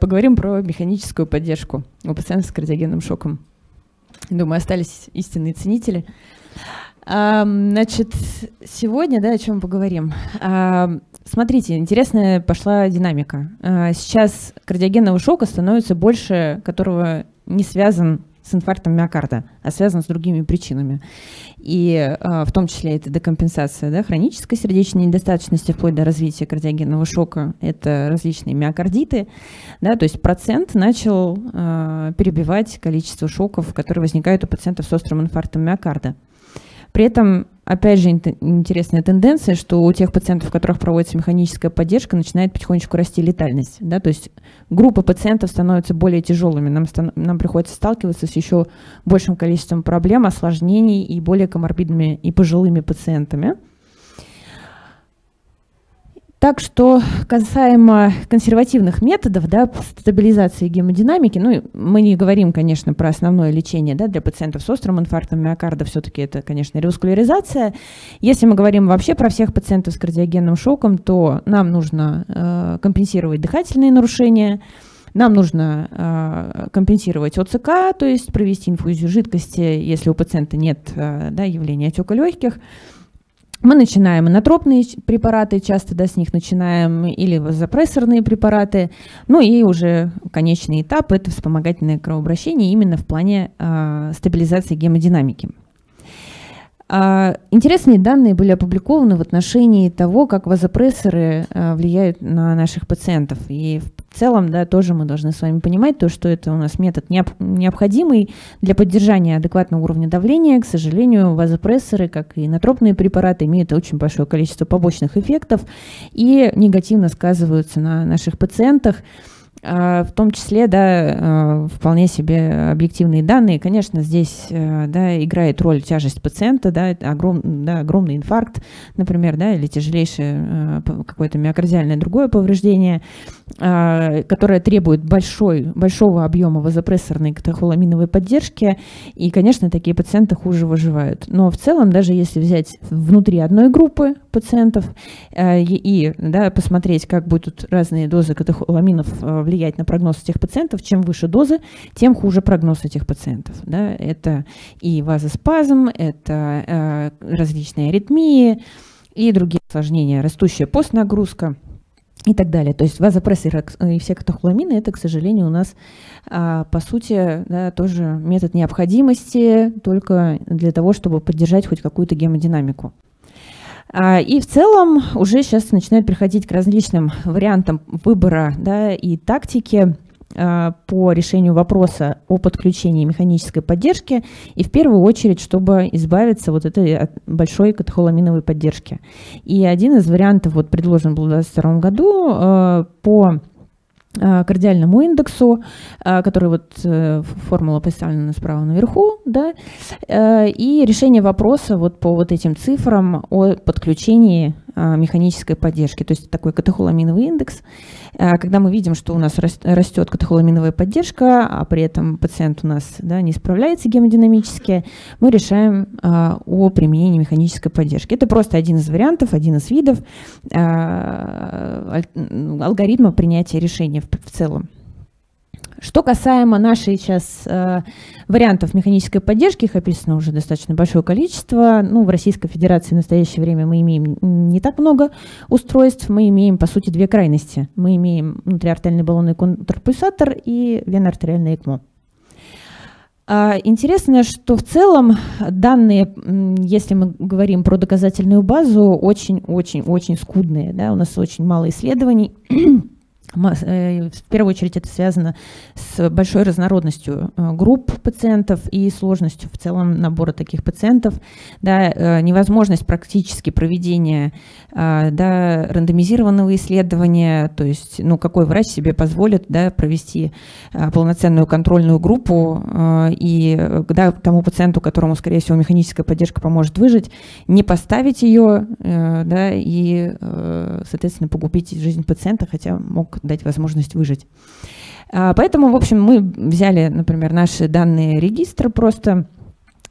Поговорим про механическую поддержку у пациентов с кардиогенным шоком. Думаю, остались истинные ценители. Значит, сегодня, да, о чем поговорим? Смотрите, интересная пошла динамика. А, сейчас кардиогенного шока становится больше, которого не связан с инфарктом миокарда, а связан с другими причинами. И э, в том числе это декомпенсация да, хронической сердечной недостаточности вплоть до развития кардиогенного шока. Это различные миокардиты. Да, то есть процент начал э, перебивать количество шоков, которые возникают у пациентов с острым инфарктом миокарда. При этом, опять же, интересная тенденция, что у тех пациентов, у которых проводится механическая поддержка, начинает потихонечку расти летальность. Да? То есть группа пациентов становится более тяжелыми. Нам, нам приходится сталкиваться с еще большим количеством проблем, осложнений и более коморбидными и пожилыми пациентами. Так что касаемо консервативных методов да, стабилизации гемодинамики, ну, мы не говорим, конечно, про основное лечение да, для пациентов с острым инфарктом миокарда, все-таки это, конечно, реваскуляризация. Если мы говорим вообще про всех пациентов с кардиогенным шоком, то нам нужно э, компенсировать дыхательные нарушения, нам нужно э, компенсировать ОЦК, то есть провести инфузию жидкости, если у пациента нет э, да, явления отека легких, мы начинаем инотропные препараты, часто да, с них начинаем, или вазопрессорные препараты. Ну и уже конечный этап – это вспомогательное кровообращение именно в плане э, стабилизации гемодинамики. А, интересные данные были опубликованы в отношении того, как вазопрессоры а, влияют на наших пациентов. И в целом, да, тоже мы должны с вами понимать то, что это у нас метод необходимый для поддержания адекватного уровня давления. К сожалению, вазопрессоры, как и натропные препараты, имеют очень большое количество побочных эффектов и негативно сказываются на наших пациентах. А, в том числе, да, а, вполне себе объективные данные. Конечно, здесь, э, да, играет роль тяжесть пациента, да, огром, да, огромный инфаркт, например, да, или тяжелейшее какое-то миокардиальное другое повреждение, а, которое требует большой, большого объема вазопрессорной катехоламиновой поддержки, и, конечно, такие пациенты хуже выживают. Но в целом, даже если взять внутри одной группы пациентов э, и, да, посмотреть, как будут разные дозы катехоламинов влиять на прогноз этих пациентов. Чем выше дозы, тем хуже прогноз этих пациентов. Да? Это и вазоспазм, это э, различные аритмии и другие осложнения, растущая постнагрузка и так далее. То есть вазопрессор и все катехоламины – это, к сожалению, у нас, а, по сути, да, тоже метод необходимости только для того, чтобы поддержать хоть какую-то гемодинамику. А, и в целом уже сейчас начинают приходить к различным вариантам выбора да, и тактики а, по решению вопроса о подключении механической поддержки и в первую очередь, чтобы избавиться вот этой большой катехоламиновой поддержки. И один из вариантов вот предложен был в 2022 году а, по кардиальному индексу, э, который вот э, формула представлена справа наверху, да, и решение вопроса вот по вот этим цифрам о подключении механической поддержки, то есть такой катехоламиновый индекс. А, когда мы видим, что у нас растет катехоламиновая поддержка, а при этом пациент у нас да, не справляется гемодинамически, мы решаем а, о применении механической поддержки. Это просто один из вариантов, один из видов алгоритма принятия решения в целом. Что касаемо нашей сейчас э, вариантов механической поддержки, их описано уже достаточно большое количество. Ну, в Российской Федерации в настоящее время мы имеем не так много устройств. Мы имеем, по сути, две крайности. Мы имеем внутриартериальный баллонный контрпульсатор и веноартериальный ЭКМО. А, интересно, что в целом данные, если мы говорим про доказательную базу, очень-очень-очень скудные. Да? У нас очень мало исследований. Э, в первую очередь это связано с большой разнородностью э, групп пациентов и сложностью в целом набора таких пациентов. Да, э, невозможность практически проведения да, рандомизированного исследования, то есть ну, какой врач себе позволит да, провести полноценную контрольную группу и да, тому пациенту, которому, скорее всего, механическая поддержка поможет выжить, не поставить ее да, и, соответственно, погубить жизнь пациента, хотя мог дать возможность выжить. А, поэтому, в общем, мы взяли, например, наши данные регистра просто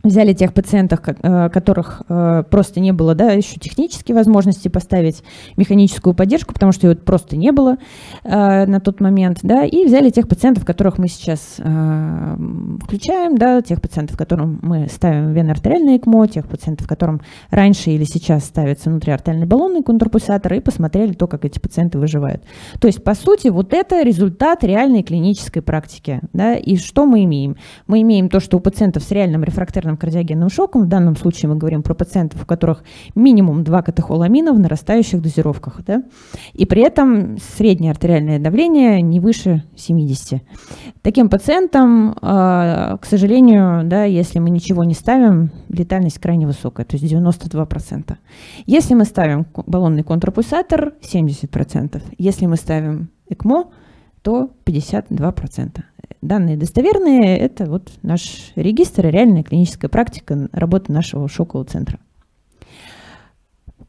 взяли тех пациентов, э, которых э, просто не было, да, еще технические возможности поставить механическую поддержку, потому что ее просто не было э, на тот момент, да, и взяли тех пациентов, которых мы сейчас включаем, да, тех пациентов, которым мы ставим веноартериальный ЭКМО, тех пациентов, которым раньше или сейчас ставится внутриартериальный баллонный контрпульсатор, и посмотрели то, как эти пациенты выживают. То есть, по сути, вот это результат реальной клинической практики, да, и что мы имеем? Мы имеем то, что у пациентов с реальным рефрактерным чрезмерным кардиогенным шоком. В данном случае мы говорим про пациентов, у которых минимум 2 катехоламина в нарастающих дозировках. Да? И при этом среднее артериальное давление не выше 70. Таким пациентам, а, к сожалению, да, если мы ничего не ставим, летальность крайне высокая, то есть 92%. Если мы ставим баллонный контрапульсатор, 70%. Если мы ставим ЭКМО, то 52% данные достоверные, это вот наш регистр и реальная клиническая практика работы нашего шокового центра.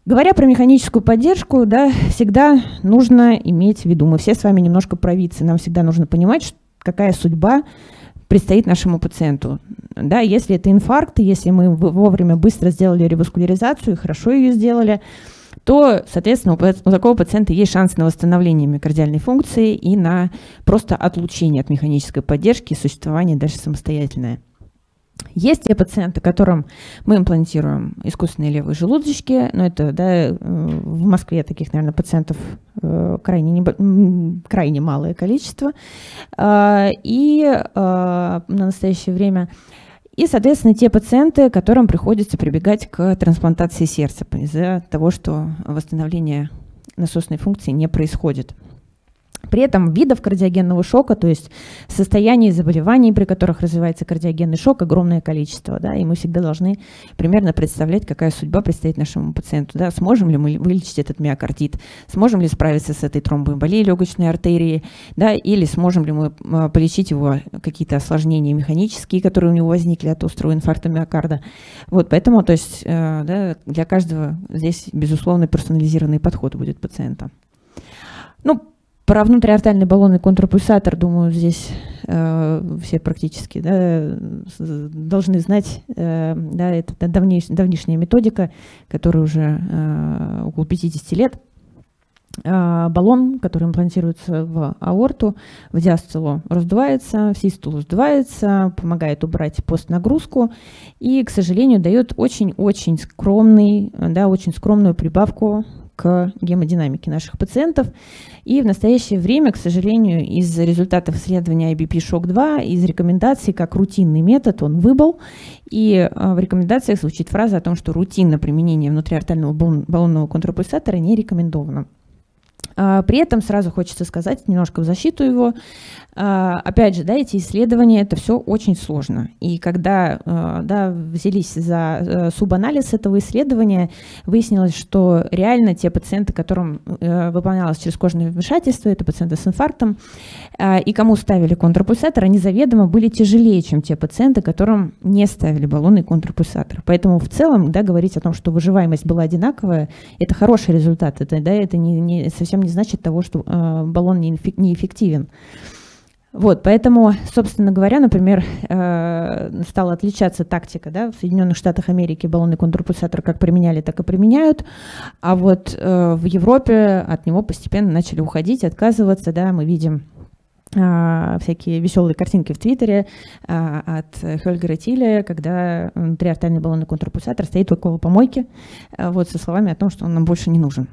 Говоря про механическую поддержку, да, всегда нужно иметь в виду, мы все с вами немножко провидцы, нам всегда нужно понимать, какая судьба предстоит нашему пациенту. Да, если это инфаркт, если мы вовремя быстро сделали реваскуляризацию, хорошо ее сделали, то, соответственно, у такого пациента есть шанс на восстановление миокардиальной функции и на просто отлучение от механической поддержки существование дальше самостоятельное. Есть те пациенты, которым мы имплантируем искусственные левые желудочки, но это да, э, в Москве таких, наверное, пациентов э, крайне, не, крайне малое количество. А, и а, на настоящее время и, соответственно, те пациенты, которым приходится прибегать к трансплантации сердца из-за того, что восстановление насосной функции не происходит. При этом видов кардиогенного шока, то есть состояний заболеваний, при которых развивается кардиогенный шок, огромное количество. Да, и мы всегда должны примерно представлять, какая судьба предстоит нашему пациенту. Да, сможем ли мы вылечить этот миокардит, сможем ли справиться с этой тромбоэмболией легочной артерии, да, или сможем ли мы а, полечить его какие-то осложнения механические, которые у него возникли от острого инфаркта миокарда. Вот, поэтому то есть, э, да, для каждого здесь, безусловно, персонализированный подход будет пациента. Ну, про внутриортальный баллонный контрпульсатор, думаю, здесь э, все практически да, должны знать. Э, да, это давнейш, давнишняя методика, которая уже э, около 50 лет. Э, баллон, который имплантируется в аорту, в диастолу раздувается, в систолу сдувается, помогает убрать постнагрузку и, к сожалению, дает очень-очень скромный, да, очень скромную прибавку к гемодинамике наших пациентов. И в настоящее время, к сожалению, из результатов исследования IBP-SHOCK-2, из рекомендаций как рутинный метод он выбыл. И э, в рекомендациях звучит фраза о том, что рутинное применение внутриартального баллонного контрапульсатора не рекомендовано. А, при этом сразу хочется сказать немножко в защиту его. А, опять же, да, эти исследования, это все очень сложно. И когда а, да, взялись за э, субанализ этого исследования, выяснилось, что реально те пациенты, которым э, выполнялось черезкожное вмешательство, это пациенты с инфарктом, и кому ставили контрапульсатор, они заведомо были тяжелее, чем те пациенты, которым не ставили баллонный контрапульсатор. Поэтому в целом да, говорить о том, что выживаемость была одинаковая, это хороший результат. Это, да, это не, не, совсем не значит того, что э, баллон неэффективен. Вот, поэтому, собственно говоря, например, э, стала отличаться тактика, да, в Соединенных Штатах Америки баллонный контрпульсатор как применяли, так и применяют, а вот э, в Европе от него постепенно начали уходить, отказываться, да, мы видим э, всякие веселые картинки в Твиттере э, от Хельгера Тиля, когда внутриартальный баллонный контрпульсатор стоит около помойки, э, вот, со словами о том, что он нам больше не нужен.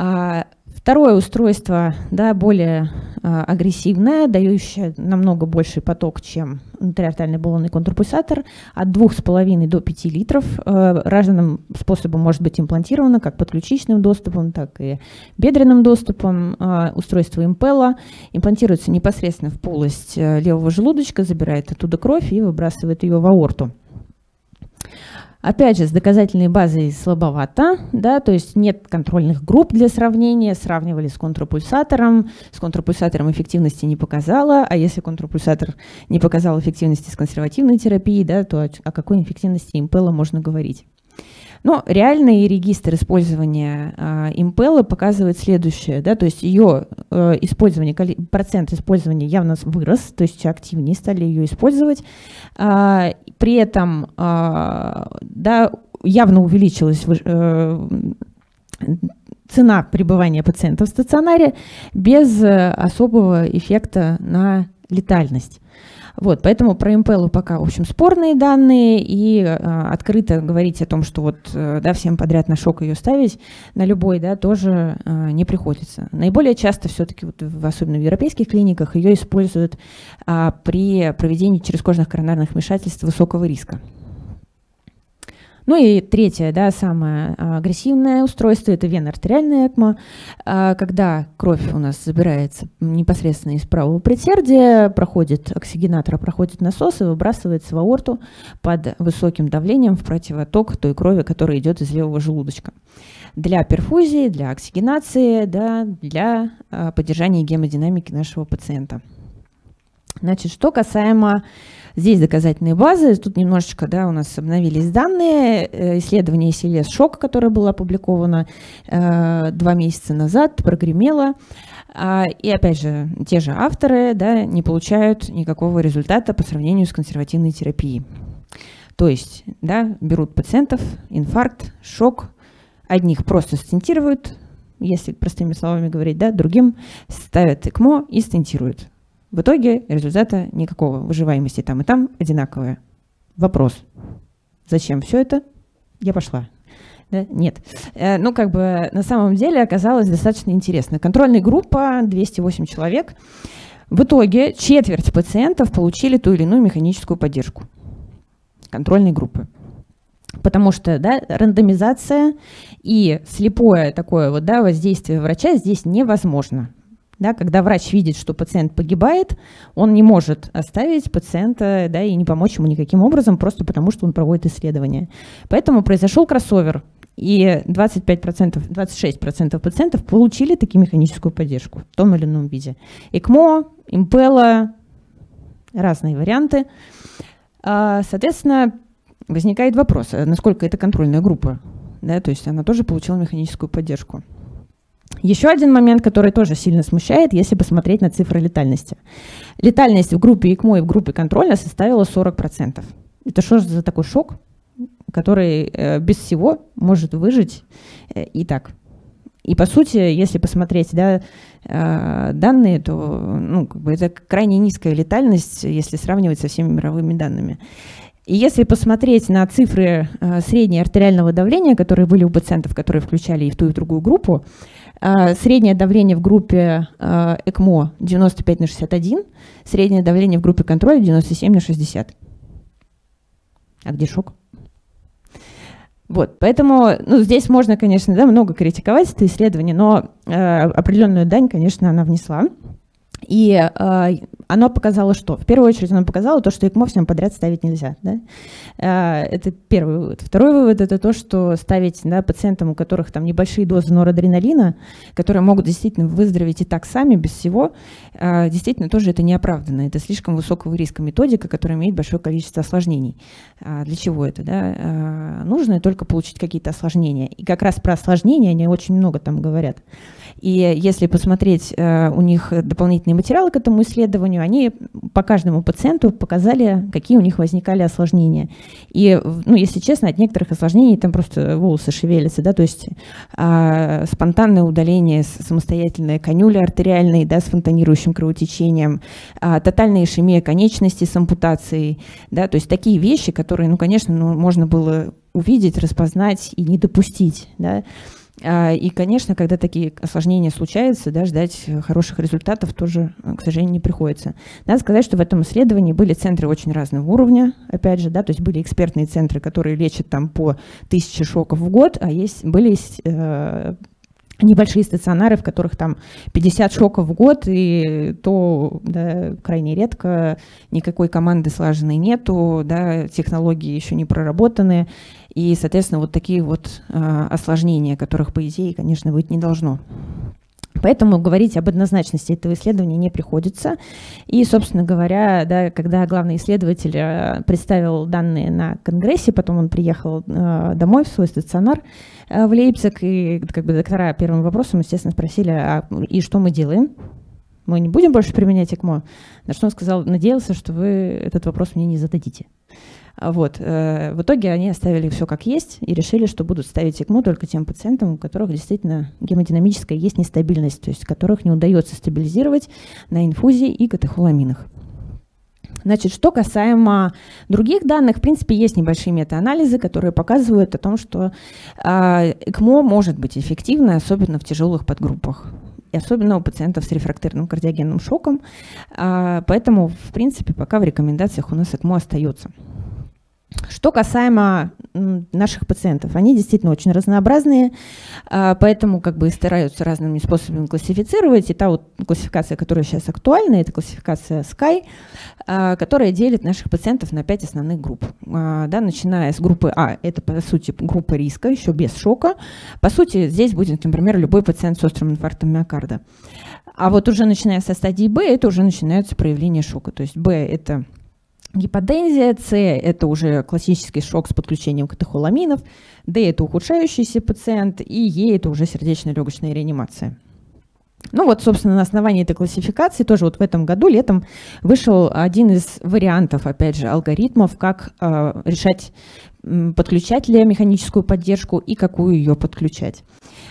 А второе устройство, да, более а, агрессивное, дающее намного больший поток, чем внутриартальный баллонный контрпульсатор, от 2,5 до 5 литров. А, разным способом может быть имплантировано, как подключичным доступом, так и бедренным доступом. Устройство импелла имплантируется непосредственно в полость э, левого желудочка, забирает оттуда кровь и выбрасывает ее в аорту. Опять же, с доказательной базой слабовато, да, то есть нет контрольных групп для сравнения, сравнивали с контрапульсатором, с контрапульсатором эффективности не показала, а если контрапульсатор не показал эффективности с консервативной терапией, да, то о, какой эффективности импелла можно говорить. Но реальный регистр использования э, импелла показывает следующее, да, то есть ее э, использование, процент использования явно вырос, то есть активнее стали ее использовать. Э, при этом, э, да, явно увеличилась э, цена пребывания пациента в стационаре без э, особого эффекта на летальность. Вот, поэтому про импеллу пока, в общем, спорные данные, и э, открыто говорить о том, что вот, э, да, всем подряд на шок ее ставить, на любой, да, тоже э, не приходится. Наиболее часто все-таки, вот, в, особенно в европейских клиниках, ее используют э, при проведении черезкожных коронарных вмешательств высокого риска. Ну и третье, да, самое агрессивное устройство – это венно-артериальная ЭКМО, а, когда кровь у нас забирается непосредственно из правого предсердия, проходит оксигенатор, проходит насос и выбрасывается в аорту под высоким давлением в противоток той крови, которая идет из левого желудочка для перфузии, для оксигенации, да, для а, поддержания гемодинамики нашего пациента. Значит, что касаемо Здесь доказательные базы, тут немножечко да, у нас обновились данные. Э, исследование СЛС «Шок», которое было опубликовано э, два месяца назад, прогремело. А, и опять же, те же авторы да, не получают никакого результата по сравнению с консервативной терапией. То есть да, берут пациентов, инфаркт, шок, одних просто стентируют, если простыми словами говорить, да, другим ставят ЭКМО и стентируют. В итоге результата никакого. Выживаемости там и там одинаковая. Вопрос. Зачем все это? Я пошла. Да? Нет. Э, ну, как бы на самом деле оказалось достаточно интересно. Контрольная группа 208 человек. В итоге четверть пациентов получили ту или иную механическую поддержку контрольной группы. Потому что да, рандомизация и слепое такое вот, да, воздействие врача здесь невозможно. Да, когда врач видит, что пациент погибает, он не может оставить пациента да, и не помочь ему никаким образом, просто потому что он проводит исследование. Поэтому произошел кроссовер, и 25%, 26% пациентов получили таки механическую поддержку в том или ином виде. ЭКМО, импелла, разные варианты. А, соответственно, возникает вопрос, а насколько это контрольная группа, да, то есть она тоже получила механическую поддержку. Еще один момент, который тоже сильно смущает, если посмотреть на цифры летальности. Летальность в группе ИКМО и в группе контроля составила 40%. Это что же за такой шок, который э, без всего может выжить э, и так. И по сути, если посмотреть да, э, данные, то ну, как бы это крайне низкая летальность, если сравнивать со всеми мировыми данными. И если посмотреть на цифры э, среднего артериального давления, которые были у пациентов, которые включали и в ту, и в другую группу, среднее давление в группе а, ЭКМО 95 на 61, среднее давление в группе контроля 97 на 60. А где шок? Вот, поэтому, ну, здесь можно, конечно, да, много критиковать это исследование, но э, определенную дань, конечно, она внесла. И э, оно показало что? В первую очередь оно показало то, что ЭКМО всем подряд ставить нельзя. Да? Э, это первый вывод. Второй вывод – это то, что ставить да, пациентам, у которых там небольшие дозы норадреналина, которые могут действительно выздороветь и так сами, без всего, э, действительно тоже это неоправданно. Это слишком высокого риска методика, которая имеет большое количество осложнений. А для чего это? Да? Э, нужно только получить какие-то осложнения. И как раз про осложнения они очень много там говорят. И если посмотреть э, у них дополнительные материалы к этому исследованию, они по каждому пациенту показали, какие у них возникали осложнения. И, ну, если честно, от некоторых осложнений там просто волосы шевелятся, да, то есть э, спонтанное удаление, самостоятельная канюля артериальная, да, с фонтанирующим кровотечением, э, тотальная ишемия конечности с ампутацией, да, то есть такие вещи, которые, ну, конечно, ну, можно было увидеть, распознать и не допустить, да, а, и, конечно, когда такие осложнения случаются, да, ждать хороших результатов тоже, э, к сожалению, не приходится. Надо сказать, что в этом исследовании были центры очень разного уровня, опять же, да, то есть были экспертные центры, которые лечат там по тысяче шоков в год, а есть были э, небольшие стационары, в которых там 50 шоков в год, и то да, крайне редко никакой команды слаженной нету, да, технологии еще не проработаны, и, соответственно, вот такие вот э, осложнения, которых, по идее, конечно, быть не должно. Поэтому говорить об однозначности этого исследования не приходится. И, собственно говоря, да, когда главный исследователь э, представил данные на Конгрессе, потом он приехал э, домой в свой стационар в Лейпциг, и как бы доктора первым вопросом, естественно, спросили, а и что мы делаем? Мы не будем больше применять ЭКМО? На что он сказал, надеялся, что вы этот вопрос мне не зададите. Вот. Э, в итоге они оставили все как есть и решили, что будут ставить ЭКМО только тем пациентам, у которых действительно гемодинамическая есть нестабильность, то есть которых не удается стабилизировать на инфузии и катехоламинах. Значит, что касаемо других данных, в принципе, есть небольшие метаанализы, которые показывают о том, что э, ЭКМО может быть эффективно, особенно в тяжелых подгруппах и особенно у пациентов с рефрактерным кардиогенным шоком. А, поэтому, в принципе, пока в рекомендациях у нас ЭКМО остается. Что касаемо наших пациентов, они действительно очень разнообразные, а, поэтому как бы стараются разными способами классифицировать. И та вот классификация, которая сейчас актуальна, это классификация SKY, а, которая делит наших пациентов на пять основных групп. А, да, начиная с группы А, это по сути группа риска, еще без шока. По сути, здесь будет, например, любой пациент с острым инфарктом миокарда. А вот уже начиная со стадии Б, это уже начинаются проявления шока. То есть Б – это Гипотензия, С – это уже классический шок с подключением катехоламинов, Д – это ухудшающийся пациент, и Е – это уже сердечно-легочная реанимация. Ну вот, собственно, на основании этой классификации тоже вот в этом году летом вышел один из вариантов, опять же, алгоритмов, как э, решать, подключать ли механическую поддержку и какую ее подключать.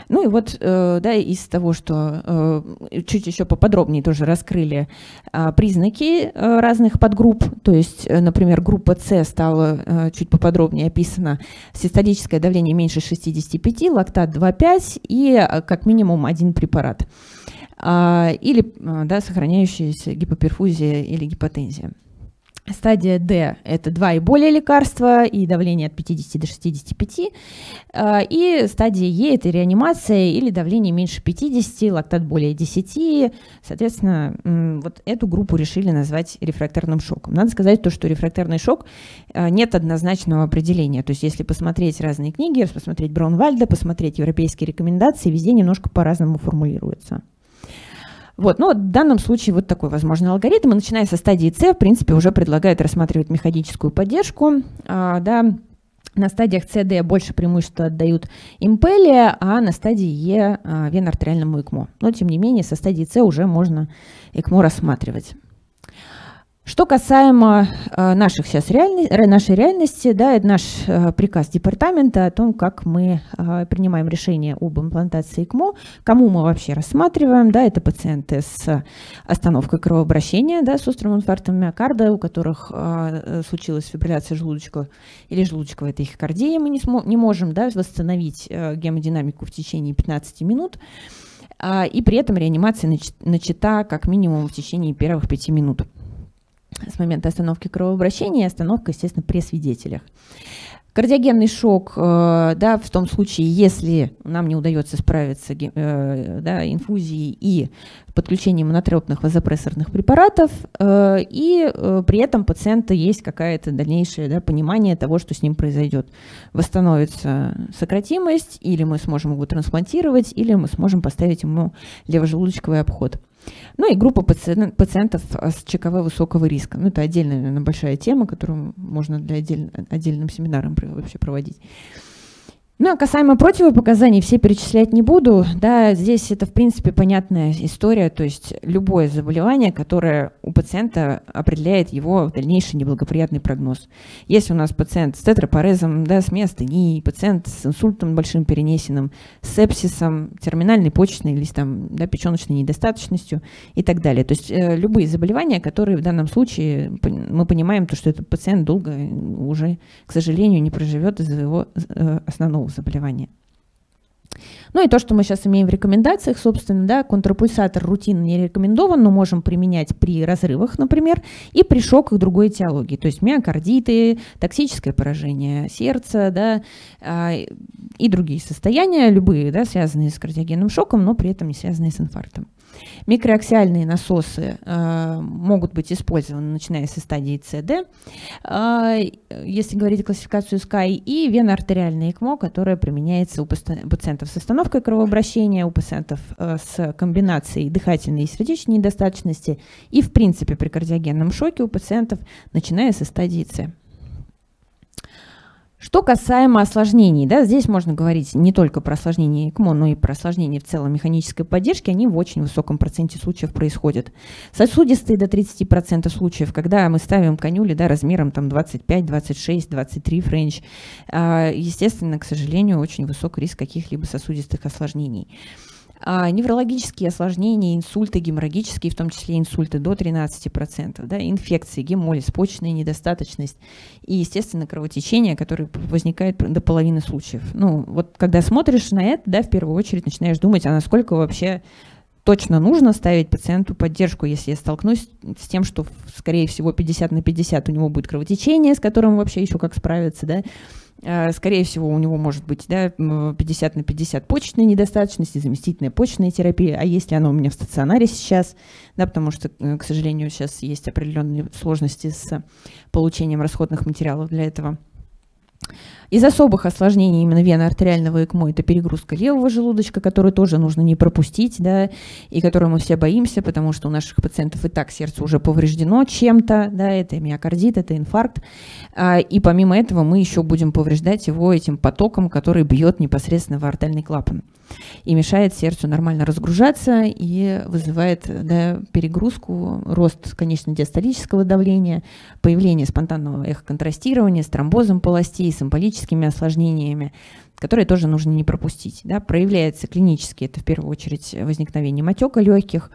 Ну и вот, э, да, из того, что э, чуть еще поподробнее тоже раскрыли э, признаки э, разных подгрупп, то есть, например, группа С стала чуть поподробнее описана, систолическое давление меньше 65, лактат 2,5 и как минимум один препарат. Э, или, да, сохраняющаяся гипоперфузия или гипотензия. Стадия D – это два и более лекарства и давление от 50 до 65. А, и стадия E – это реанимация или давление меньше 50, лактат более 10. Соответственно, вот эту группу решили назвать рефрактерным шоком. Надо сказать то, что рефрактерный шок а, нет однозначного определения. То есть если посмотреть разные книги, посмотреть Браунвальда, посмотреть европейские рекомендации, везде немножко по-разному формулируется. Вот, но в данном случае вот такой возможный алгоритм. И начиная со стадии С, в принципе, уже предлагают рассматривать методическую поддержку. А, да, на стадиях Д больше преимущества отдают импеле, а на стадии Е а, венартериальному ЭКМО. Но, тем не менее, со стадии С уже можно ЭКМО рассматривать. Что касаемо э, наших сейчас реальности, нашей реальности, да, это наш э, приказ департамента о том, как мы э, принимаем решение об имплантации ЭКМО, кому мы вообще рассматриваем, да, это пациенты с остановкой кровообращения, да, с острым инфарктом миокарда, у которых случилась фибрилляция желудочка или желудочковая тахикардия, мы не, не можем, да, восстановить гемодинамику в течение 15 минут, и при этом реанимация начата как минимум в течение первых 5 минут с момента остановки кровообращения и остановка, естественно, при свидетелях. Кардиогенный шок, э, да, в том случае, если нам не удается справиться э, да, инфузией и подключением монотропных вазопрессорных препаратов, э, и при этом пациента есть какое-то дальнейшее да, понимание того, что с ним произойдет. Восстановится сократимость, или мы сможем его трансплантировать, или мы сможем поставить ему левожелудочковый обход. Ну и группа пациентов с ЧКВ высокого риска. Ну, это отдельная, наверное, большая тема, которую можно для отдель, отдельным семинаром вообще проводить. Ну, а касаемо противопоказаний, все перечислять не буду. Да, здесь это, в принципе, понятная история, то есть любое заболевание, которое у пациента определяет его дальнейший неблагоприятный прогноз. Если у нас пациент с тетрапорезом, да, с миостенией, пациент с инсультом большим перенесенным, с сепсисом, терминальной почечной или там, да, печеночной недостаточностью и так далее. То есть э, любые заболевания, которые в данном случае мы понимаем, то, что этот пациент долго уже, к сожалению, не проживет из-за его э, основного заболевания. Ну и то, что мы сейчас имеем в рекомендациях, собственно, да, контрапульсатор рутинно не рекомендован, но можем применять при разрывах, например, и при шоках другой этиологии, то есть миокардиты, токсическое поражение сердца, да, а, и другие состояния, любые, да, связанные с кардиогенным шоком, но при этом не связанные с инфарктом. Микроаксиальные насосы э, могут быть использованы, начиная со стадии СД, э, если говорить о классификацию SKY, и веноартериальное ЭКМО, которое применяется у пациентов с остановкой кровообращения, у пациентов э, с комбинацией дыхательной и сердечной недостаточности, и, в принципе, при кардиогенном шоке у пациентов, начиная со стадии С. Что касаемо осложнений, да, здесь можно говорить не только про осложнения ЭКМО, но и про осложнения в целом механической поддержки, они в очень высоком проценте случаев происходят. Сосудистые до 30% случаев, когда мы ставим канюли да, размером там, 25, 26, 23 френч, естественно, к сожалению, очень высокий риск каких-либо сосудистых осложнений. А, неврологические осложнения, инсульты, геморрагические, в том числе инсульты до 13%, да, инфекции, гемолиз, почечная недостаточность и, естественно, кровотечение, которое возникает до половины случаев. Ну, вот когда смотришь на это, да, в первую очередь начинаешь думать, а насколько вообще точно нужно ставить пациенту поддержку, если я столкнусь с тем, что, скорее всего, 50 на 50 у него будет кровотечение, с которым вообще еще как справиться, да, скорее всего, у него может быть да, 50 на 50 почечной недостаточности, заместительная почечная терапия. А если она у меня в стационаре сейчас, да, потому что, э, к сожалению, сейчас есть определенные сложности с получением расходных материалов для этого. Из особых осложнений именно веноартериального ЭКМО это перегрузка левого желудочка, которую тоже нужно не пропустить, да, и которую мы все боимся, потому что у наших пациентов и так сердце уже повреждено чем-то, да, это миокардит, это инфаркт, и помимо этого мы еще будем повреждать его этим потоком, который бьет непосредственно в артальный клапан и мешает сердцу нормально разгружаться и вызывает да, перегрузку, рост, конечно, диастолического давления, появление спонтанного эхоконтрастирования с тромбозом полостей, с эмболическими осложнениями, которые тоже нужно не пропустить. Да. Проявляется клинически, это в первую очередь возникновение отека легких,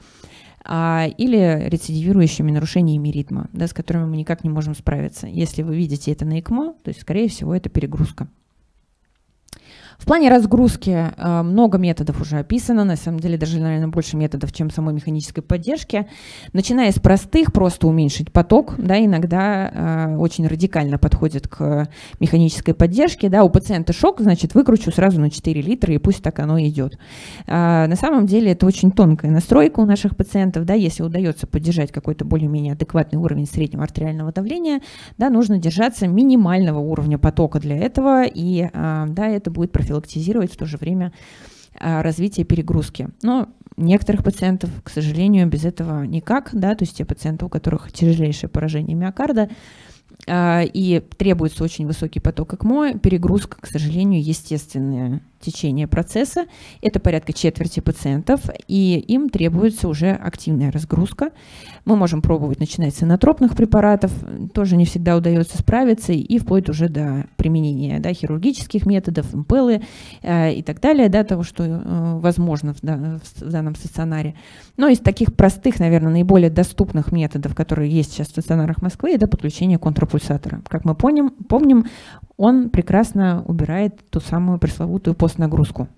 а, или рецидивирующими нарушениями ритма, да, с которыми мы никак не можем справиться. Если вы видите это на ЭКМО, то есть, скорее всего, это перегрузка. В плане разгрузки э, много методов уже описано, на самом деле даже, наверное, больше методов, чем самой механической поддержки. Начиная с простых, просто уменьшить поток, да, иногда э, очень радикально подходит к механической поддержке, да, у пациента шок, значит, выкручу сразу на 4 литра, и пусть так оно идет. А, на самом деле это очень тонкая настройка у наших пациентов, да, если удается поддержать какой-то более-менее адекватный уровень среднего артериального давления, да, нужно держаться минимального уровня потока для этого, и, э, да, это будет профилактика профилактизировать в то же время а, развитие перегрузки. Но некоторых пациентов, к сожалению, без этого никак, да, то есть те пациенты, у которых тяжелейшее поражение миокарда, а, и требуется очень высокий поток ЭКМО, перегрузка, к сожалению, естественная течение процесса. Это порядка четверти пациентов, и им требуется уже активная разгрузка. Мы можем пробовать начинать с инотропных препаратов, тоже не всегда удается справиться, и вплоть уже до применения да, хирургических методов, МПЛы э, и так далее, да, того, что э, возможно в, да, в данном стационаре. Но из таких простых, наверное, наиболее доступных методов, которые есть сейчас в стационарах Москвы, это подключение контрапульсатора. Как мы помним, помним он прекрасно убирает ту самую пресловутую постнагрузку.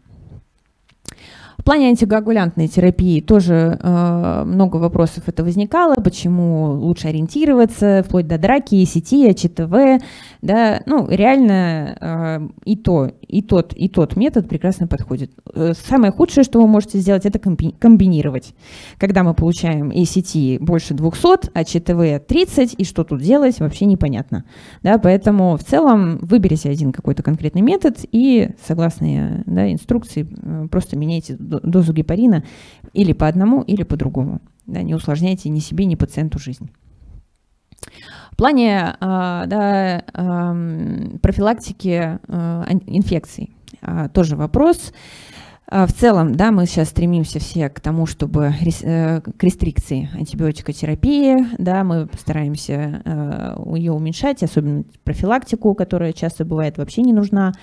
В плане антикоагулянтной терапии тоже э, много вопросов это возникало, почему лучше ориентироваться, вплоть до драки, ECT, АЧТВ, да, ну, реально э, и то, и тот, и тот метод прекрасно подходит. Э, самое худшее, что вы можете сделать, это комбинировать. Когда мы получаем ECT больше 200, а ЧТВ 30, и что тут делать, вообще непонятно. Да, поэтому в целом выберите один какой-то конкретный метод и, согласно да, инструкции, э, просто меняйте дозу гепарина или по одному, или по другому. Да, не усложняйте ни себе, ни пациенту жизнь. В плане э, да, профилактики э, инфекций тоже вопрос. В целом, да, мы сейчас стремимся все к тому, чтобы э, к рестрикции антибиотикотерапии, да, мы стараемся э, ее уменьшать, особенно профилактику, которая часто бывает вообще не нужна.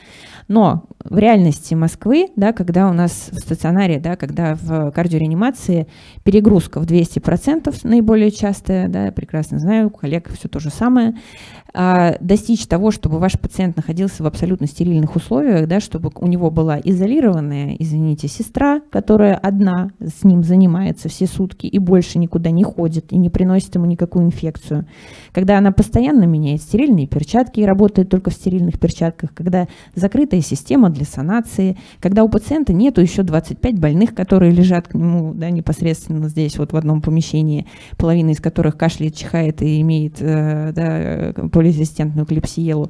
Но в реальности Москвы, да, когда у нас в стационаре, да, когда в кардиореанимации перегрузка в 200% наиболее частая, да, я прекрасно знаю, у коллег все то же самое, а, достичь того, чтобы ваш пациент находился в абсолютно стерильных условиях, да, чтобы у него была изолированная, извините, извините, сестра, которая одна с ним занимается все сутки и больше никуда не ходит и не приносит ему никакую инфекцию. Когда она постоянно меняет стерильные перчатки и работает только в стерильных перчатках, когда закрытая система для санации, когда у пациента нету еще 25 больных, которые лежат к нему да, непосредственно здесь, вот в одном помещении, половина из которых кашляет, чихает и имеет э, да, полирезистентную клепсиелу,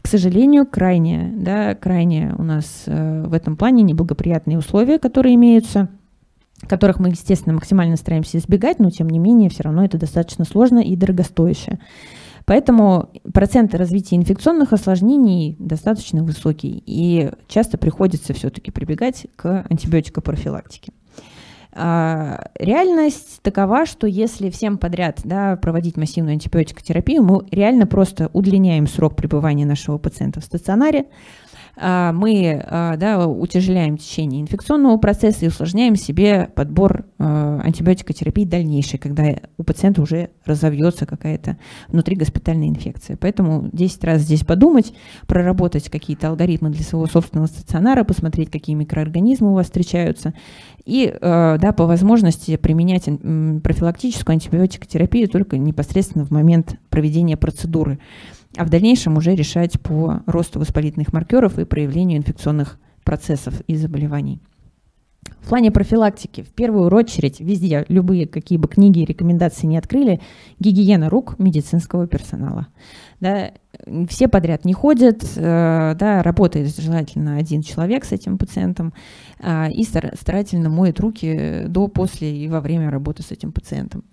к сожалению, крайне, да, крайне у нас э, в этом плане неблагоприятные условия, которые имеются, которых мы, естественно, максимально стараемся избегать, но тем не менее все равно это достаточно сложно и дорогостояще. Поэтому проценты развития инфекционных осложнений достаточно высокий, и часто приходится все-таки прибегать к антибиотикопрофилактике. А, реальность такова, что если всем подряд да, проводить массивную антибиотикотерапию, мы реально просто удлиняем срок пребывания нашего пациента в стационаре, а, мы а, да, утяжеляем течение инфекционного процесса и усложняем себе подбор а, антибиотикотерапии дальнейшей, когда у пациента уже разовьется какая-то внутригоспитальная инфекция. Поэтому 10 раз здесь подумать, проработать какие-то алгоритмы для своего собственного стационара, посмотреть, какие микроорганизмы у вас встречаются, и да, по возможности применять профилактическую антибиотикотерапию только непосредственно в момент проведения процедуры а в дальнейшем уже решать по росту воспалительных маркеров и проявлению инфекционных процессов и заболеваний. В плане профилактики, в первую очередь, везде, любые какие бы книги и рекомендации не открыли, гигиена рук медицинского персонала. Да, все подряд не ходят, э, да, работает желательно один человек с этим пациентом э, и старательно моет руки до, после и во время работы с этим пациентом.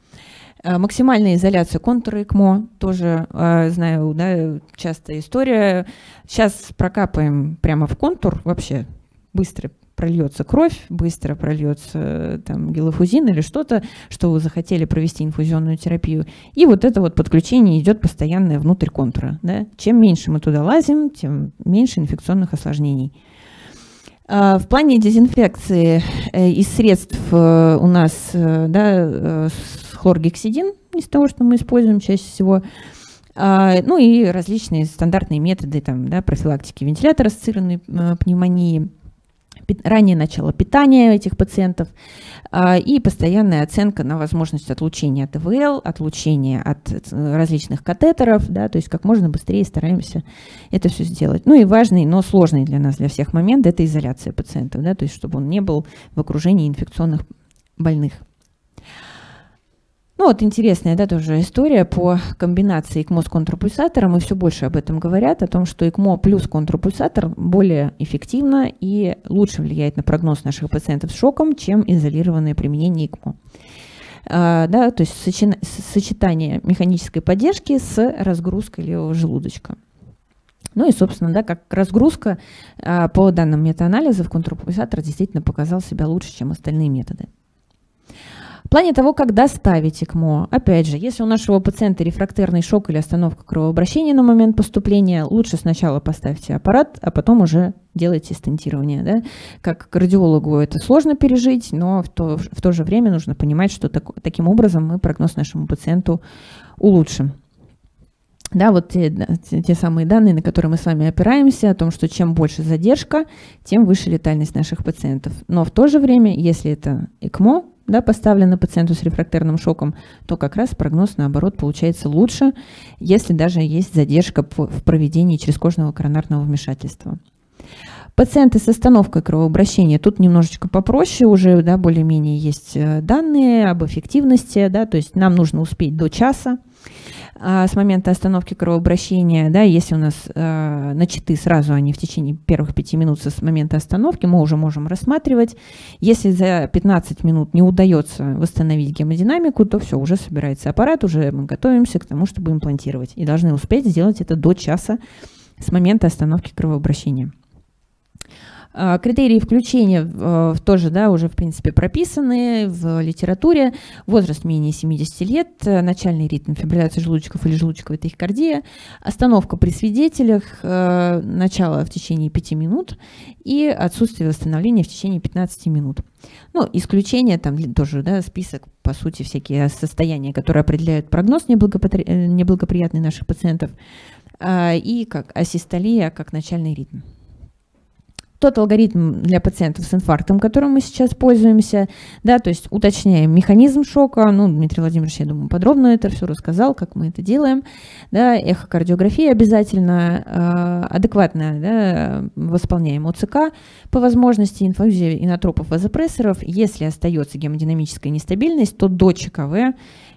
Э, максимальная изоляция контура ЭКМО, тоже э, знаю, да, частая история. Сейчас прокапаем прямо в контур, вообще быстро прольется кровь, быстро прольется там гелофузин или что-то, что вы захотели провести инфузионную терапию. И вот это вот подключение идет постоянное внутрь контура. Да? Чем меньше мы туда лазим, тем меньше инфекционных осложнений. Э, в плане дезинфекции из средств у нас да, хлоргексидин из того, что мы используем чаще всего. А, ну и различные стандартные методы там, да, профилактики вентилятора ассоциированной э, пневмонии, раннее начало питания этих пациентов а, и постоянная оценка на возможность отлучения от ИВЛ, отлучения от э, различных катетеров, да, то есть как можно быстрее стараемся это все сделать. Ну и важный, но сложный для нас, для всех момент – это изоляция пациентов, да, то есть чтобы он не был в окружении инфекционных больных. Ну вот интересная, да, тоже история по комбинации ЭКМО с контрапульсатором, и все больше об этом говорят, о том, что ЭКМО плюс контрапульсатор более эффективно и лучше влияет на прогноз наших пациентов с шоком, чем изолированное применение ЭКМО. А, да, то есть сочетание механической поддержки с разгрузкой левого желудочка. Ну и, собственно, да, как разгрузка а, по данным метаанализов контрапульсатор действительно показал себя лучше, чем остальные методы. В плане того, как доставить ЭКМО, опять же, если у нашего пациента рефрактерный шок или остановка кровообращения на момент поступления, лучше сначала поставьте аппарат, а потом уже делайте стентирование. Да? Как кардиологу это сложно пережить, но в то, в то же время нужно понимать, что так, таким образом мы прогноз нашему пациенту улучшим. Да, вот те, те самые данные, на которые мы с вами опираемся, о том, что чем больше задержка, тем выше летальность наших пациентов. Но в то же время, если это ЭКМО, да, поставлено пациенту с рефрактерным шоком, то как раз прогноз, наоборот, получается лучше, если даже есть задержка в проведении черезкожного коронарного вмешательства. Пациенты с остановкой кровообращения, тут немножечко попроще, уже да, более-менее есть э, данные об эффективности, да, то есть нам нужно успеть до часа а, с момента остановки кровообращения, да, если у нас а, начаты сразу они в течение первых пяти минут с момента остановки, мы уже можем рассматривать. Если за 15 минут не удается восстановить гемодинамику, то все, уже собирается аппарат, уже мы готовимся к тому, чтобы имплантировать. И должны успеть сделать это до часа с момента остановки кровообращения. А, критерии включения в, тоже да, уже, в принципе, прописаны в литературе. Возраст менее 70 лет, начальный ритм фибрилляции желудочков или желудочковая тахикардия, остановка при свидетелях, э, начало в течение 5 минут и отсутствие восстановления в течение 15 минут. Ну, исключение, там тоже да, список, по сути, всякие состояния, которые определяют прогноз неблагопри... Э, неблагоприятный наших пациентов, а, и как асистолия, как начальный ритм. Тот алгоритм для пациентов с инфарктом, которым мы сейчас пользуемся, да, то есть уточняем механизм шока, ну, Дмитрий Владимирович, я думаю, подробно это все рассказал, как мы это делаем, да, эхокардиография обязательно, э, адекватно, да, восполняем ОЦК по возможности, инфузия инотропов вазопрессоров, если остается гемодинамическая нестабильность, то до ЧКВ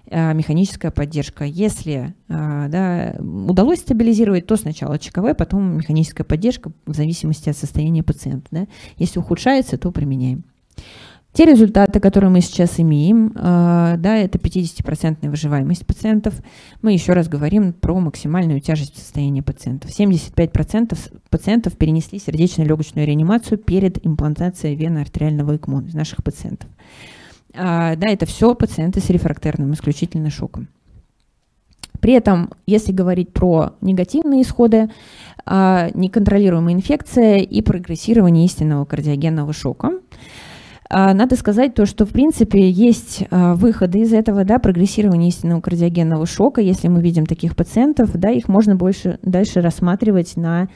механическая поддержка. Если э, да, удалось стабилизировать, то сначала ЧКВ, потом механическая поддержка в зависимости от состояния пациента. Да. Если ухудшается, то применяем. Те результаты, которые мы сейчас имеем, э, да, это 50% выживаемость пациентов. Мы еще раз говорим про максимальную тяжесть состояния пациентов. 75% пациентов перенесли сердечно-легочную реанимацию перед имплантацией вены артериального ЭКМО из наших пациентов. А, да, это все пациенты с рефрактерным исключительно шоком. При этом, если говорить про негативные исходы, а, неконтролируемая инфекция и прогрессирование истинного кардиогенного шока – надо сказать то, что в принципе есть а, выходы из этого, да, прогрессирование истинного кардиогенного шока. Если мы видим таких пациентов, да, их можно больше дальше рассматривать на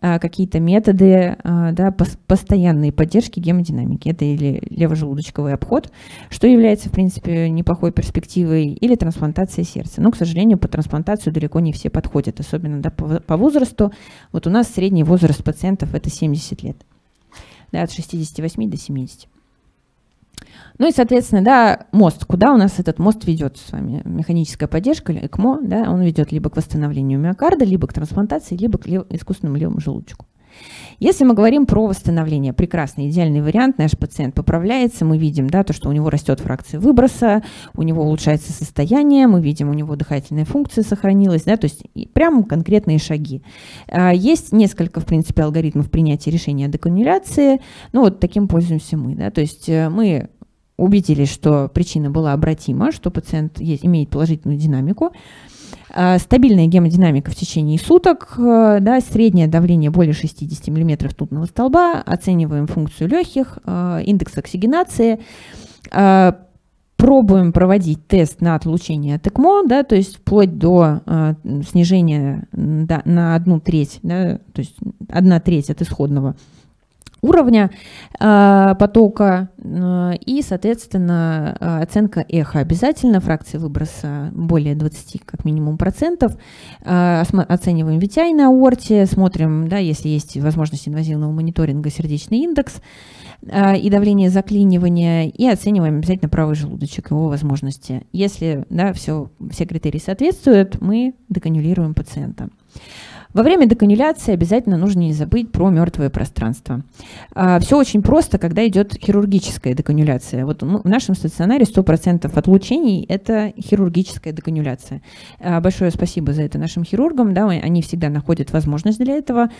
а, какие-то методы да, постоянной поддержки гемодинамики. Это или левожелудочковый обход, что является в принципе неплохой перспективой, или трансплантация сердца. Но, к сожалению, по трансплантацию далеко не все подходят, особенно да, по, по возрасту. Вот у нас средний возраст пациентов это 70 лет, да, от 68 до 70. Ну и, соответственно, да, мост. Куда у нас этот мост ведет с вами? Механическая поддержка ЭКМО, да, он ведет либо к восстановлению миокарда, либо к трансплантации, либо к лев, искусственному левому желудочку. Если мы говорим про восстановление, прекрасный, идеальный вариант, наш пациент поправляется, мы видим, да, то, что у него растет фракция выброса, у него улучшается состояние, мы видим, у него дыхательная функция сохранилась, да, то есть прям конкретные шаги. А, есть несколько, в принципе, алгоритмов принятия решения о декануляции, ну вот таким пользуемся мы, да, то есть э, мы убедились, что причина была обратима, что пациент есть, имеет положительную динамику. А, стабильная гемодинамика в течение суток, э, да, среднее давление более 60 мм ртутного столба, оцениваем функцию легких, э, индекс оксигенации, а, пробуем проводить тест на отлучение от ЭКМО, да, то есть вплоть до э, снижения на одну треть, да, то есть одна треть от исходного уровня э, потока э, и, соответственно, э, оценка эхо обязательно, фракции выброса более 20 как минимум процентов. Э, оцениваем VTI на аорте, смотрим, да, если есть возможность инвазивного мониторинга, сердечный индекс э, и давление заклинивания, и оцениваем обязательно правый желудочек, его возможности. Если да, все, все критерии соответствуют, мы деканюлируем пациента. Во время деканюляции обязательно нужно не забыть про мертвое пространство. А, все очень просто, когда идет хирургическая деканюляция. Вот в нашем стационаре 100% отлучений – это хирургическая деканюляция. А, большое спасибо за это нашим хирургам. Да, они всегда находят возможность для этого.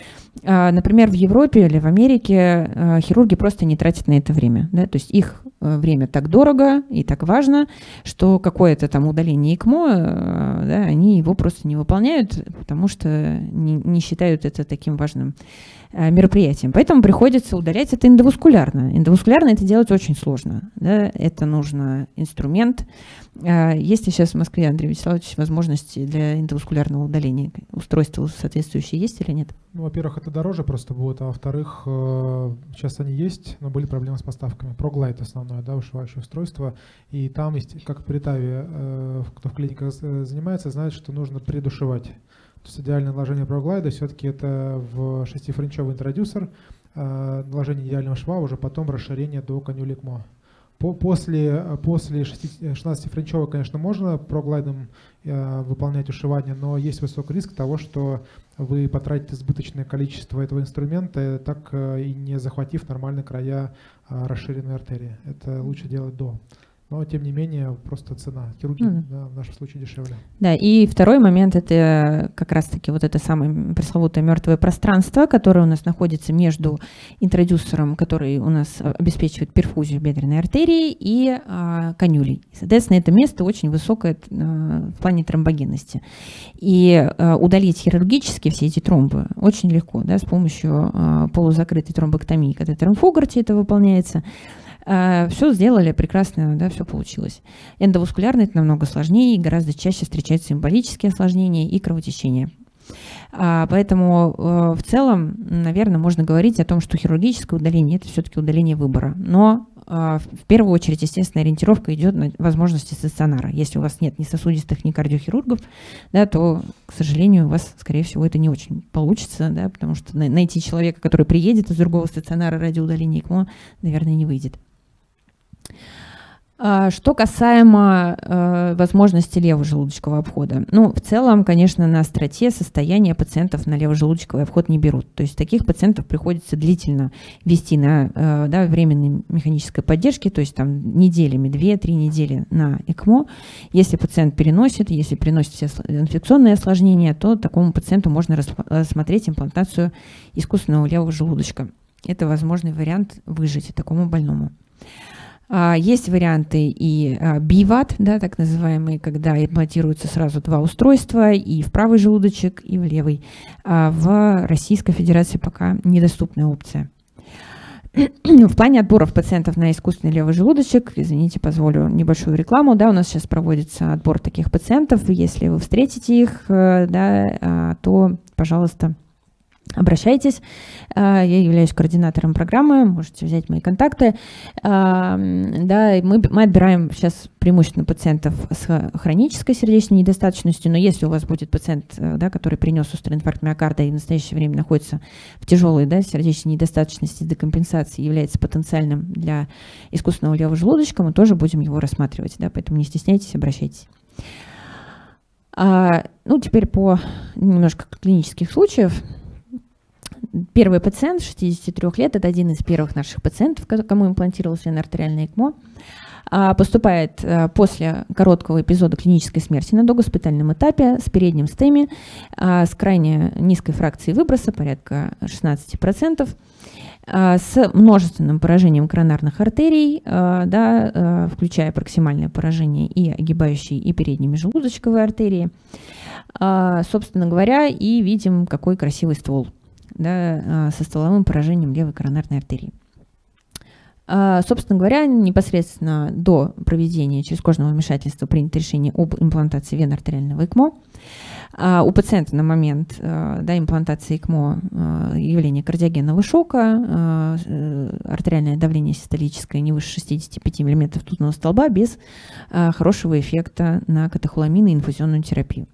А, например, в Европе или в Америке хирурги просто не тратят на это время. Да? То есть их время так дорого и так важно, что какое-то там удаление ИКМО, да, они его просто не выполняют, потому что не, не считают это таким важным э, мероприятием. Поэтому приходится удалять это эндоваскулярно. Эндоваскулярно это делать очень сложно. Да? Это нужно инструмент. Э, есть ли сейчас в Москве, Андрей Вячеславович, возможности для эндоваскулярного удаления? Устройства соответствующие есть или нет? Ну, во-первых, это дороже просто будет, а во-вторых, э, сейчас они есть, но были проблемы с поставками. Проглайд основное, да, ушивающее устройство. И там, как при ТАВе, кто в клиниках занимается, знает, что нужно предушивать то есть идеальное наложение проглайда все-таки это в шестифренчевый интродюсер, э, наложение идеального шва, уже потом расширение до канюликмо. По, после, после 16 френчевого, конечно, можно проглайдом э, выполнять ушивание, но есть высокий риск того, что вы потратите избыточное количество этого инструмента, так э, и не захватив нормальные края э, расширенной артерии. Это лучше делать до но тем не менее просто цена. Хирургия mm. да, в нашем случае дешевле. Да, и второй момент это как раз-таки вот это самое пресловутое мертвое пространство, которое у нас находится между интродюсером, который у нас обеспечивает перфузию бедренной артерии, и а, канюлей. Соответственно, это место очень высокое а, в плане тромбогенности. И а, удалить хирургически все эти тромбы очень легко, да, с помощью а, полузакрытой тромбоктомии, когда тромфогарти это выполняется. А, все сделали прекрасно, да, все получилось. Эндоваскулярно это намного сложнее, и гораздо чаще встречаются эмболические осложнения и кровотечения. А, поэтому э, в целом, наверное, можно говорить о том, что хирургическое удаление – это все-таки удаление выбора. Но а, в первую очередь, естественно, ориентировка идет на возможности стационара. Если у вас нет ни сосудистых, ни кардиохирургов, да, то, к сожалению, у вас, скорее всего, это не очень получится, да, потому что найти человека, который приедет из другого стационара ради удаления ЭКМО, наверное, не выйдет. А, что касаемо э, возможности левожелудочкового обхода. Ну, в целом, конечно, на остроте состояние пациентов на левожелудочковый обход не берут. То есть таких пациентов приходится длительно вести на э, да, временной механической поддержке, то есть там неделями, 2-3 недели на ЭКМО. Если пациент переносит, если приносит все инфекционные осложнения, то такому пациенту можно рассмотреть имплантацию искусственного левого желудочка. Это возможный вариант выжить такому больному. А, есть варианты и а, биват, да, так называемые, когда имплантируются сразу два устройства, и в правый желудочек, и в левый. А в Российской Федерации пока недоступная опция. В плане отборов пациентов на искусственный левый желудочек, извините, позволю небольшую рекламу, да, у нас сейчас проводится отбор таких пациентов, если вы встретите их, э, да, то, пожалуйста, Обращайтесь, а, я являюсь координатором программы, можете взять мои контакты. А, да, мы, мы отбираем сейчас преимущественно пациентов с хронической сердечной недостаточностью, но если у вас будет пациент, э, да, который принес острый инфаркт миокарда и в настоящее время находится в тяжелой да, сердечной недостаточности, декомпенсации, является потенциальным для искусственного левого желудочка, мы тоже будем его рассматривать, да, поэтому не стесняйтесь, обращайтесь. А, ну, теперь по немножко клинических случаев первый пациент, 63 лет, это один из первых наших пациентов, кому имплантировалось веноартериальное ЭКМО, а, поступает а, после короткого эпизода клинической смерти на догоспитальном этапе с передним стеми, а, с крайне низкой фракцией выброса, порядка 16%, с множественным поражением коронарных артерий, да, включая проксимальное поражение и огибающие и передними желудочковые артерии. Собственно говоря, и видим, какой красивый ствол да, а, со стволовым поражением левой коронарной артерии. А, собственно говоря, непосредственно до проведения черезкожного вмешательства принято решение об имплантации вен артериального ЭКМО. А, у пациента на момент да, имплантации ЭКМО явление кардиогенного шока, артериальное давление систолическое не выше 65 мм тутного столба без хорошего эффекта на катехоламин и инфузионную терапию.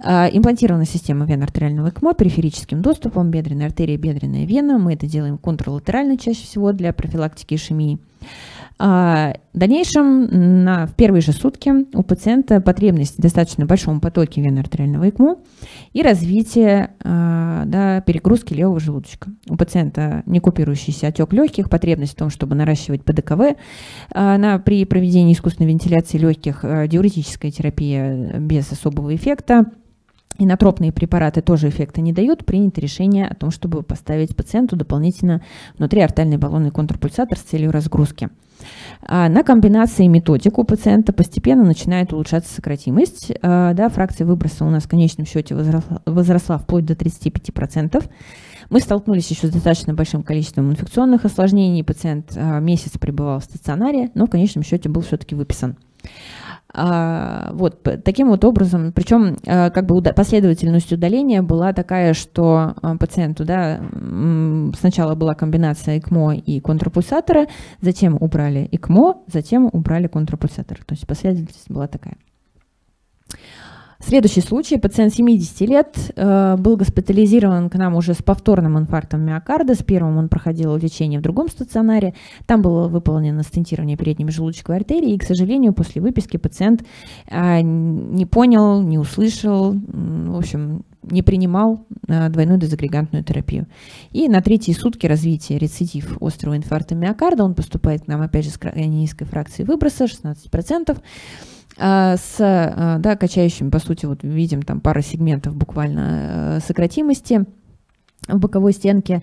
А, имплантирована система вен артериального ЭКМО периферическим доступом, бедренная артерия, бедренная вена. Мы это делаем контралатерально чаще всего для профилактики ишемии. А, в дальнейшем, на, в первые же сутки у пациента потребность в достаточно большом потоке вен артериального ЭКМО и развитие а, да, перегрузки левого желудочка. У пациента не купирующийся отек легких, потребность в том, чтобы наращивать ПДКВ а, на, при проведении искусственной вентиляции легких, диуретическая терапия без особого эффекта, Инотропные препараты тоже эффекта не дают. Принято решение о том, чтобы поставить пациенту дополнительно внутриартальный баллонный контрпульсатор с целью разгрузки. А на комбинации методик у пациента постепенно начинает улучшаться сократимость. А, да, фракция выброса у нас в конечном счете возросла, возросла вплоть до 35%. Мы столкнулись еще с достаточно большим количеством инфекционных осложнений. Пациент а, месяц пребывал в стационаре, но в конечном счете был все-таки выписан. А, вот таким вот образом, причем а, как бы последовательность удаления была такая, что а, пациенту, да, сначала была комбинация ЭКМО и контрапульсатора, затем убрали ЭКМО, затем убрали контрапульсатор. То есть последовательность была такая. Следующий случай. Пациент 70 лет э, был госпитализирован к нам уже с повторным инфарктом миокарда. С первым он проходил лечение в другом стационаре. Там было выполнено стентирование передней межжелудочковой артерии. И, к сожалению, после выписки пациент э, не понял, не услышал, в общем, не принимал э, двойную дезагрегантную терапию. И на третьи сутки развития рецидив острого инфаркта миокарда он поступает к нам опять же с низкой фракцией выброса 16%. А, с а, да, качающим, по сути, вот видим там пара сегментов буквально э, сократимости в боковой стенке.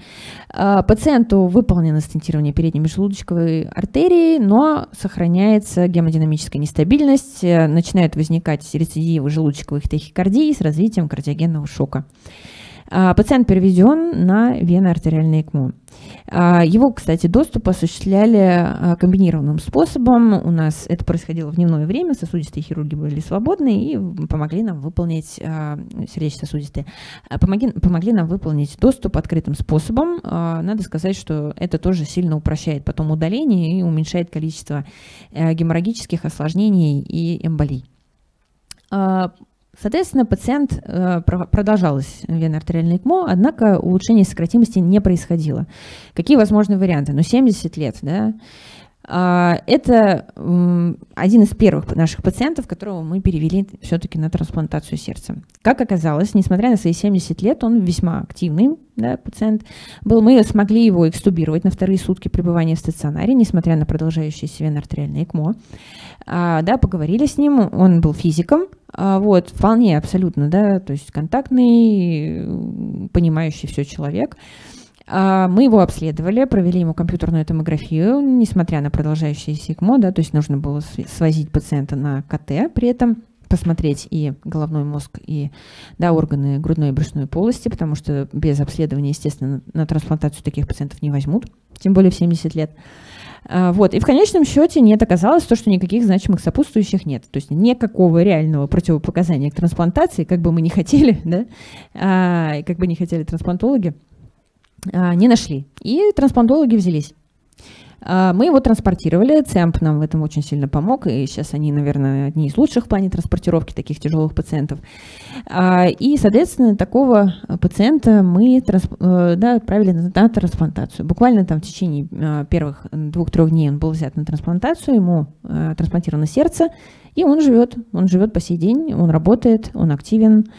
А, пациенту выполнено стентирование передней межжелудочковой артерии, но сохраняется гемодинамическая нестабильность, э, начинают возникать рецидивы желудочковых тахикардий с развитием кардиогенного шока. А, пациент переведен на венно-артериальное ЭКМО. А, его, кстати, доступ осуществляли а, комбинированным способом. У нас это происходило в дневное время, сосудистые хирурги были свободны и помогли нам выполнить, сердечно-сосудистые, помогли, помогли нам выполнить доступ открытым способом. Надо сказать, что это тоже сильно упрощает потом удаление и уменьшает количество э, геморрагических осложнений и эмболий. Соответственно, пациент э, продолжалась венно-артериальное ЭКМО, однако улучшение сократимости не происходило. Какие возможны варианты? Ну, 70 лет, да, это один из первых наших пациентов, которого мы перевели все-таки на трансплантацию сердца. Как оказалось, несмотря на свои 70 лет, он весьма активный да, пациент был. Мы смогли его экстубировать на вторые сутки пребывания в стационаре, несмотря на продолжающееся венно-артериальное ЭКМО. А, да, поговорили с ним, он был физиком, а, вот, вполне абсолютно, да, то есть контактный, понимающий все человек. А, мы его обследовали, провели ему компьютерную томографию, несмотря на продолжающийся ЭКМО, да, то есть нужно было свозить пациента на КТ при этом, посмотреть и головной мозг, и да, органы грудной и брюшной полости, потому что без обследования, естественно, на трансплантацию таких пациентов не возьмут, тем более в 70 лет. А, вот. И в конечном счете нет, оказалось то, что никаких значимых сопутствующих нет. То есть никакого реального противопоказания к трансплантации, как бы мы ни хотели, да, а, как бы не хотели трансплантологи, не нашли. И трансплантологи взялись. А, мы его транспортировали, ЦЕМП нам в этом очень сильно помог, и сейчас они, наверное, одни из лучших в плане транспортировки таких тяжелых пациентов. А, и, соответственно, такого пациента мы э, да, отправили на, трансплантацию. Буквально там в течение первых двух-трех дней он был взят на трансплантацию, ему трансплантировано сердце, и он живет, он живет по сей день, он работает, он активен, а,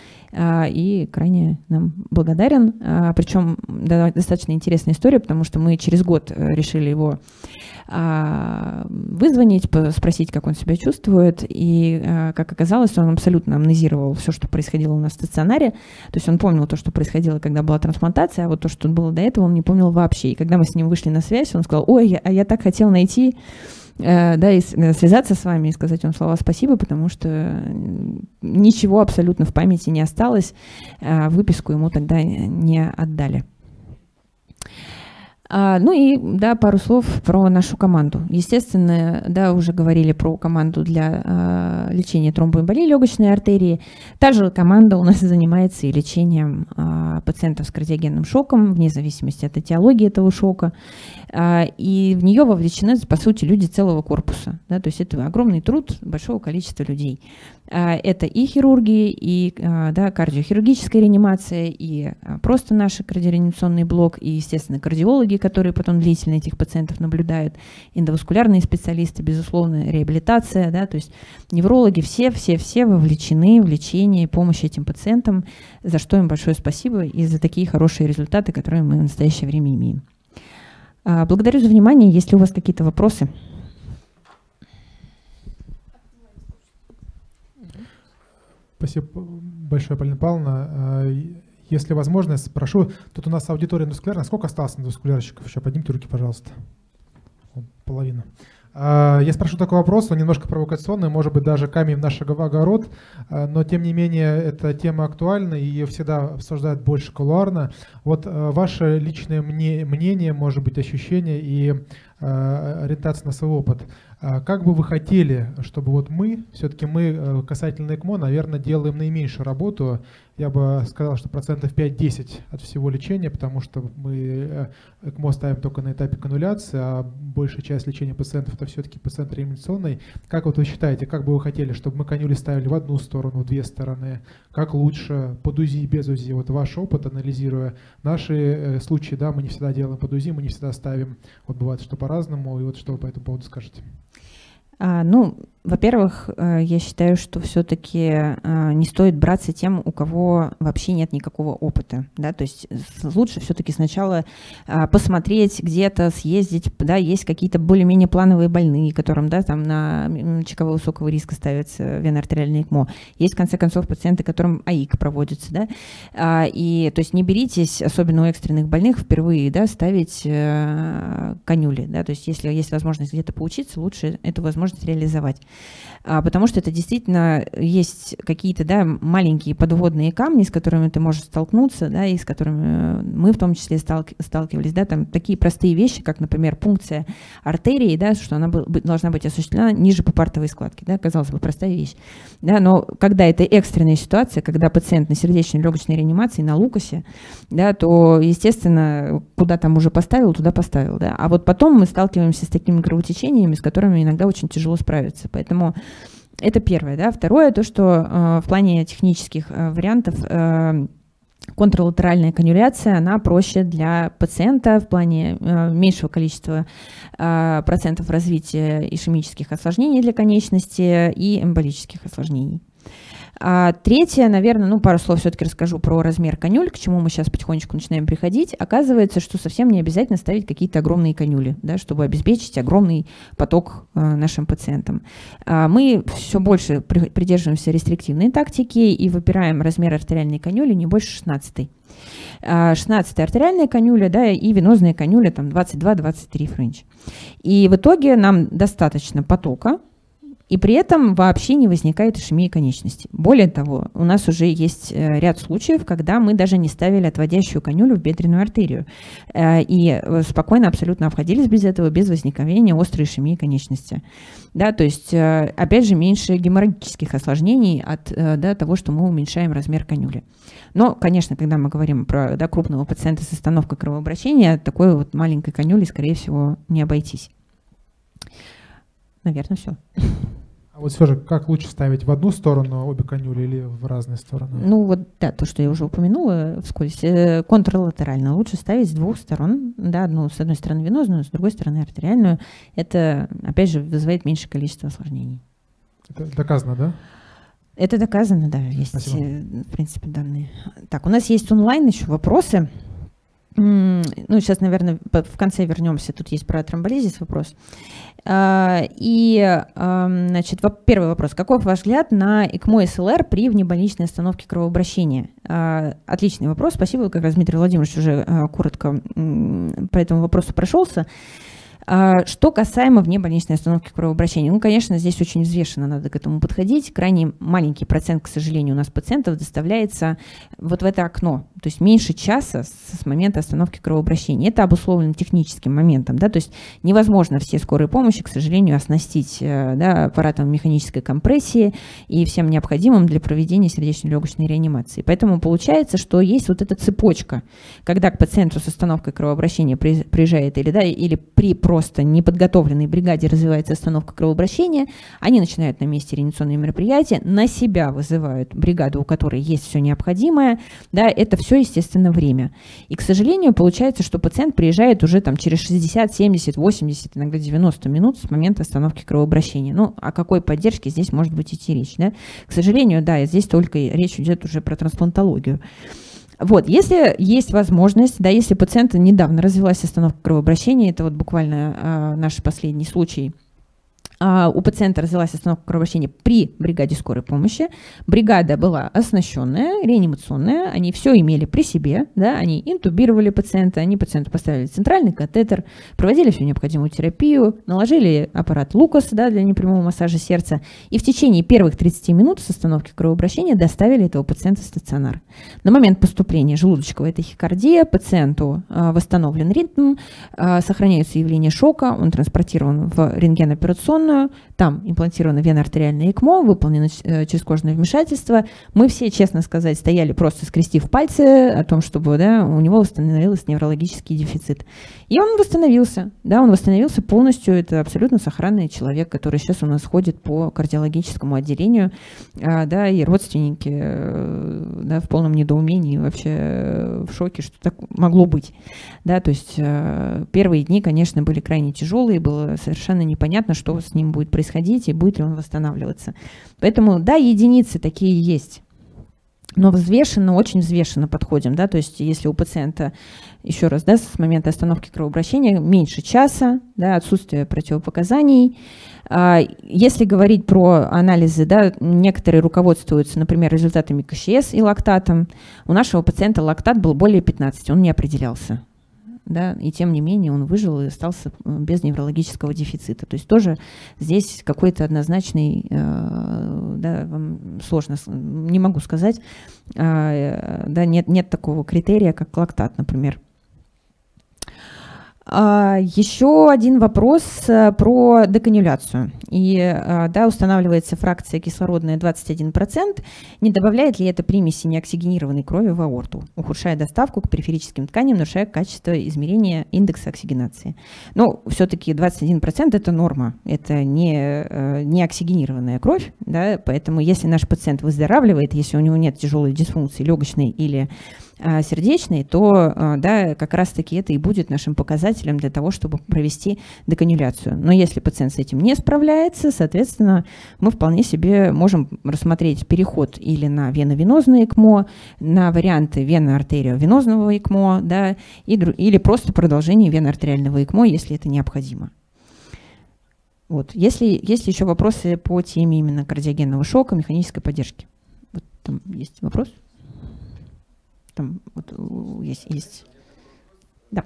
и крайне нам благодарен. А, Причем да, достаточно интересная история, потому что мы через год э, решили его а, вызвонить, спросить, как он себя чувствует. И, как оказалось, он абсолютно амнезировал все, что происходило у нас в стационаре. То есть он помнил то, что происходило, когда была трансплантация, а вот то, что было до этого, он не помнил вообще. И когда мы с ним вышли на связь, он сказал, ой, а я так хотел найти да, и э, связаться с вами и сказать вам слова спасибо, потому что ничего абсолютно в памяти не осталось, э, выписку ему тогда не отдали. А, ну и, да, пару слов про нашу команду. Естественно, да, уже говорили про команду для а, лечения тромбоэмболии легочной артерии. Та же команда у нас занимается и лечением а, пациентов с кардиогенным шоком, вне зависимости от этиологии этого шока. А, и в нее вовлечены, по сути, люди целого корпуса. Да, то есть это огромный труд большого количества людей. А, это и хирурги, и а, да, кардиохирургическая реанимация, и а, просто наш кардиореанимационный блок, и, естественно, кардиологи, которые потом длительно этих пациентов наблюдают, эндоваскулярные специалисты, безусловно, реабилитация, да, то есть неврологи, все, все, все вовлечены в лечение и помощь этим пациентам, за что им большое спасибо и за такие хорошие результаты, которые мы в настоящее время имеем. Благодарю за внимание. Есть ли у вас какие-то вопросы? Спасибо большое, Полина Павловна. А, если возможно, спрошу, тут у нас аудитория индускулярная. Сколько осталось индускулярщиков? Еще поднимите руки, пожалуйста. Половина. А, я спрошу такой вопрос, он немножко провокационный, может быть, даже камень в наш огород, а, но тем не менее эта тема актуальна и ее всегда обсуждают больше кулуарно. Вот ваше личное мнение, может быть, ощущение и ориентация на свой опыт – как бы вы хотели, чтобы вот мы, все-таки мы э, касательно ЭКМО, наверное, делаем наименьшую работу. Я бы сказал, что процентов 5-10 от всего лечения, потому что мы ЭКМО ставим только на этапе кануляции, а большая часть лечения пациентов это все-таки пациент реанимационный. Как вот вы считаете, как бы вы хотели, чтобы мы канюли ставили в одну сторону, в две стороны? Как лучше, под УЗИ, без УЗИ? Вот ваш опыт, анализируя наши э, случаи, да, мы не всегда делаем под УЗИ, мы не всегда ставим, вот бывает, что по-разному, и вот что вы по этому поводу скажете? А, ну, во-первых, э, я считаю, что все-таки э, не стоит браться тем, у кого вообще нет никакого опыта. Да? То есть лучше все-таки сначала а, посмотреть где-то, съездить. Да, есть какие-то более-менее плановые больные, которым да, там на ЧКВ высокого риска ставится веноартериальный ЭКМО. Есть, в конце концов, пациенты, которым АИК проводится. Да? А, и, то есть не беритесь, особенно у экстренных больных, впервые да, ставить э, конюли. Да? То есть если есть возможность где-то поучиться, лучше эту возможность реализовать. а, потому что это действительно есть какие-то да, маленькие подводные камни, с которыми ты можешь столкнуться, да, и с которыми мы в том числе сталкивались, да, там такие простые вещи, как, например, пункция артерии, да, что она должна быть осуществлена ниже попартовой складки, да, казалось бы, простая вещь, да, но когда это экстренная ситуация, когда пациент на сердечной легочной реанимации на Лукасе, да, то, естественно, куда там уже поставил, туда поставил, да, а вот потом мы сталкиваемся с такими кровотечениями, с которыми иногда очень тяжело справиться, поэтому это первое, да. Второе, то, что э, в плане технических э, вариантов э, контрлатеральная канюляция, она проще для пациента в плане э, меньшего количества э, процентов развития ишемических осложнений для конечности и эмболических осложнений. А третье, наверное, ну пару слов все-таки расскажу про размер конюль, к чему мы сейчас потихонечку начинаем приходить. Оказывается, что совсем не обязательно ставить какие-то огромные конюли, да, чтобы обеспечить огромный поток а, нашим пациентам. А, мы все больше при, придерживаемся рестриктивной тактики и выбираем размер артериальной конюли не больше 16. 16 артериальная конюля, да, и венозная конюля там 22-23 френч. И в итоге нам достаточно потока, и при этом вообще не возникает ишемии конечности. Более того, у нас уже есть э, ряд случаев, когда мы даже не ставили отводящую конюлю в бедренную артерию. Э, и э, спокойно абсолютно обходились без этого, без возникновения острой ишемии конечности. Да, то есть, опять же, меньше геморрагических осложнений от да, того, что мы уменьшаем размер конюли. Но, конечно, когда мы говорим про да, крупного пациента с остановкой кровообращения, такой вот маленькой конюли, скорее всего, не обойтись. Наверное, все. А вот все же, как лучше ставить в одну сторону обе конюли или в разные стороны? Ну вот, да, то, что я уже упомянула вскользь, э, контрлатерально лучше ставить с двух сторон, да, одну с одной стороны венозную, с другой стороны артериальную. Это, опять же, вызывает меньшее количество осложнений. Это доказано, да? Это доказано, да, есть, Спасибо. Э, в принципе, данные. Так, у нас есть онлайн еще вопросы. Ну, сейчас, наверное, в конце вернемся. Тут есть про тромболизис вопрос. А, и, значит, первый вопрос. Каков ваш взгляд на ЭКМО СЛР при внебольничной остановке кровообращения? А, отличный вопрос. Спасибо. Как раз Дмитрий Владимирович уже а, коротко по этому вопросу прошелся. А, что касаемо внебольничной остановки кровообращения, ну, конечно, здесь очень взвешенно надо к этому подходить. Крайне маленький процент, к сожалению, у нас пациентов доставляется вот в это окно, то есть меньше часа с момента остановки кровообращения. Это обусловлено техническим моментом, да, то есть невозможно все скорые помощи, к сожалению, оснастить э, да, аппаратом механической компрессии и всем необходимым для проведения сердечно-легочной реанимации. Поэтому получается, что есть вот эта цепочка, когда к пациенту с остановкой кровообращения приезжает или, да, или при просто неподготовленной бригаде развивается остановка кровообращения, они начинают на месте реанимационные мероприятия, на себя вызывают бригаду, у которой есть все необходимое, да, это все, естественно, время. И, к сожалению, получается, что пациент приезжает уже там через 60, 70, 80, иногда 90 минут с момента остановки кровообращения. Ну, о какой поддержке здесь может быть идти речь, да? К сожалению, да, здесь только речь идет уже про трансплантологию. Вот, если есть возможность, да, если пациента недавно развилась остановка кровообращения, это вот буквально э, наш последний случай – у пациента развилась остановка кровообращения при бригаде скорой помощи. Бригада была оснащенная, реанимационная, они все имели при себе, да, они интубировали пациента, они пациенту поставили центральный катетер, проводили всю необходимую терапию, наложили аппарат Лукас да, для непрямого массажа сердца и в течение первых 30 минут с остановки кровообращения доставили этого пациента в стационар. На момент поступления желудочковой тахикардии пациенту э, восстановлен ритм, э, сохраняются явления шока, он транспортирован в рентгеноперационную операционную, там имплантировано веноартериальное ЭКМО, выполнено э, черезкожное вмешательство. Мы все, честно сказать, стояли просто скрестив пальцы о том, чтобы да, у него восстановился неврологический дефицит. И он восстановился, да, он восстановился полностью. Это абсолютно сохранный человек, который сейчас у нас ходит по кардиологическому отделению, а, да, и родственники э, да, в полном недоумении, вообще э, в шоке, что так могло быть. Да, то есть первые дни, конечно, были крайне тяжелые, было совершенно непонятно, что с ним будет происходить и будет ли он восстанавливаться. Поэтому, да, единицы такие есть. Но взвешенно, очень взвешенно подходим, да, то есть если у пациента, еще раз, да, с момента остановки кровообращения меньше часа, да, отсутствие противопоказаний. А, если говорить про анализы, да, некоторые руководствуются, например, результатами КШС и лактатом. У нашего пациента лактат был более 15, он не определялся. Да, и тем не менее он выжил и остался без неврологического дефицита. То есть тоже здесь какой-то однозначный, э, да, сложно, не могу сказать, э, да, нет, нет такого критерия, как лактат, например. А, Еще один вопрос э, про деканюляцию. И э, да, устанавливается фракция кислородная 21%. Не добавляет ли это примеси неоксигенированной крови в аорту, ухудшая доставку к периферическим тканям, нарушая качество измерения индекса оксигенации? Но все-таки 21% это норма, это не, э, не оксигенированная кровь, да, поэтому если наш пациент выздоравливает, если у него нет тяжелой дисфункции легочной или сердечной, то а, да, как раз-таки это и будет нашим показателем для того, чтобы провести деканюляцию. Но если пациент с этим не справляется, соответственно, мы вполне себе можем рассмотреть переход или на веновенозное ЭКМО, на варианты венно-артерио-венозного ЭКМО, да, и, или просто продолжение венно-артериального ЭКМО, если это необходимо. Вот. Если есть еще вопросы по теме именно кардиогенного шока, механической поддержки. Вот там есть вопрос? Там вот есть, есть. Да.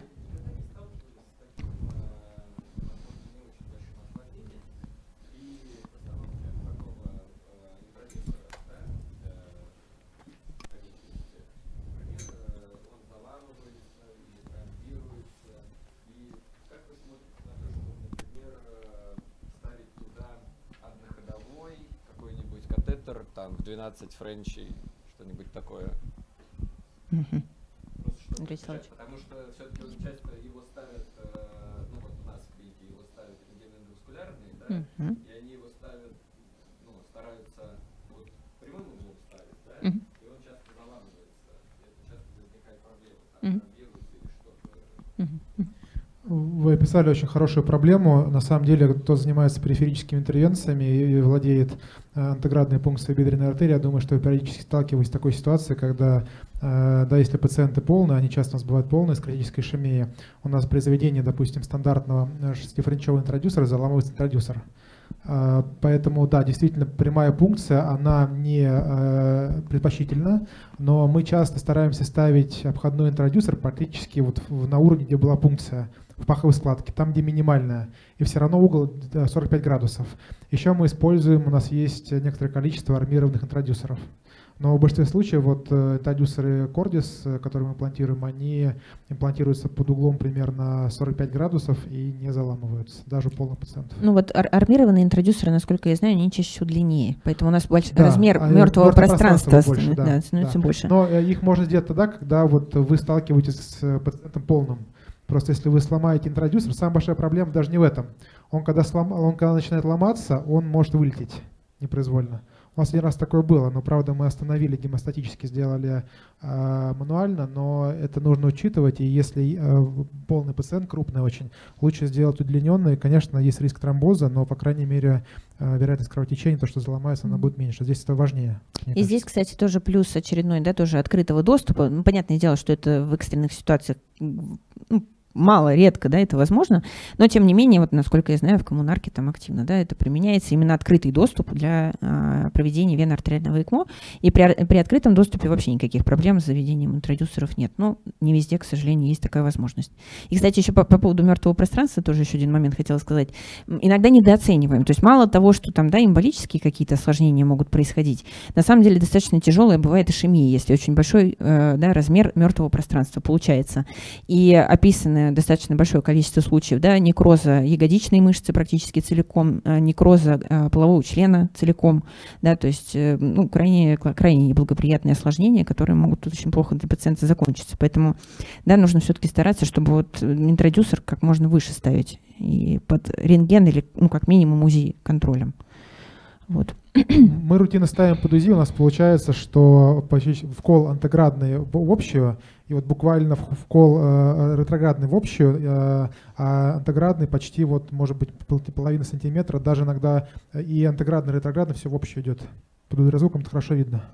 там в 12 френчей, что-нибудь такое. Угу. Потому что все-таки очень часто его ставят, э, ну вот у нас в клинике его ставят эндоваскулярные, да, угу. и они его ставят, ну, стараются вот прямым углом ставить, да, угу. и он часто заламывается, и это часто возникает проблема, там угу. вирусы или что-то. Вы описали очень хорошую проблему. На самом деле, кто занимается периферическими интервенциями и владеет э, антеградной пункцией бедренной артерии, я думаю, что вы периодически сталкиваетесь с такой ситуацией, когда Э, да, если пациенты полные, они часто у нас бывают полные с критической ишемией, у нас при заведении, допустим, стандартного шестифренчевого интродюсера заламывается интродюсер. Э, поэтому, да, действительно, прямая пункция, она не э, предпочтительна, но мы часто стараемся ставить обходной интродюсер практически вот на уровне, где была пункция, в паховой складке, там, где минимальная, и все равно угол 45 градусов. Еще мы используем, у нас есть некоторое количество армированных интродюсеров. Но в большинстве случаев вот э, тадюсеры Cordis, э, которые мы имплантируем, они имплантируются под углом примерно 45 градусов и не заламываются, даже у полных пациентов. Ну вот ар армированные интродюсеры, насколько я знаю, они чаще всего длиннее, поэтому у нас больш... да, размер а мертвого пространства, больше, да, да, становится да. больше. Но э, их можно сделать тогда, когда вот вы сталкиваетесь с пациентом полным. Просто если вы сломаете интродюсер, самая большая проблема даже не в этом. Он когда, слом... он когда начинает ломаться, он может вылететь непроизвольно. У нас один раз такое было, но правда мы остановили гемостатически, сделали э, мануально, но это нужно учитывать, и если э, полный пациент крупный очень, лучше сделать удлиненный. Конечно, есть риск тромбоза, но по крайней мере э, вероятность кровотечения, то, что заломается, она будет меньше. Здесь это важнее. И кажется. здесь, кстати, тоже плюс очередной, да, тоже открытого доступа. Ну, понятное дело, что это в экстренных ситуациях ну, мало, редко, да, это возможно, но тем не менее, вот насколько я знаю, в коммунарке там активно, да, это применяется именно открытый доступ для а, проведения венно-артериального ЭКМО, и при, при открытом доступе вообще никаких проблем с заведением интродюсеров нет, но не везде, к сожалению, есть такая возможность. И, кстати, еще по, по поводу мертвого пространства тоже еще один момент хотела сказать. Иногда недооцениваем, то есть мало того, что там, да, эмболические какие-то осложнения могут происходить, на самом деле достаточно тяжелая бывает ишемия, если очень большой, э, да, размер мертвого пространства получается. И описаны достаточно большое количество случаев, да, некроза ягодичной мышцы практически целиком, а, некроза а, полового члена целиком, да, то есть, э, ну, крайне, крайне неблагоприятные осложнения, которые могут очень плохо для пациента закончиться. Поэтому, да, нужно все-таки стараться, чтобы вот интродюсер как можно выше ставить и под рентген или, ну, как минимум УЗИ контролем. Вот. Мы рутинно ставим под УЗИ, у нас получается, что вкол антоградный в общую, и вот буквально вкол э, ретроградный в общую, э, а антоградный почти вот может быть половина сантиметра, даже иногда и антоградный, и ретроградный все в общую идет. Под ультразвуком это хорошо видно.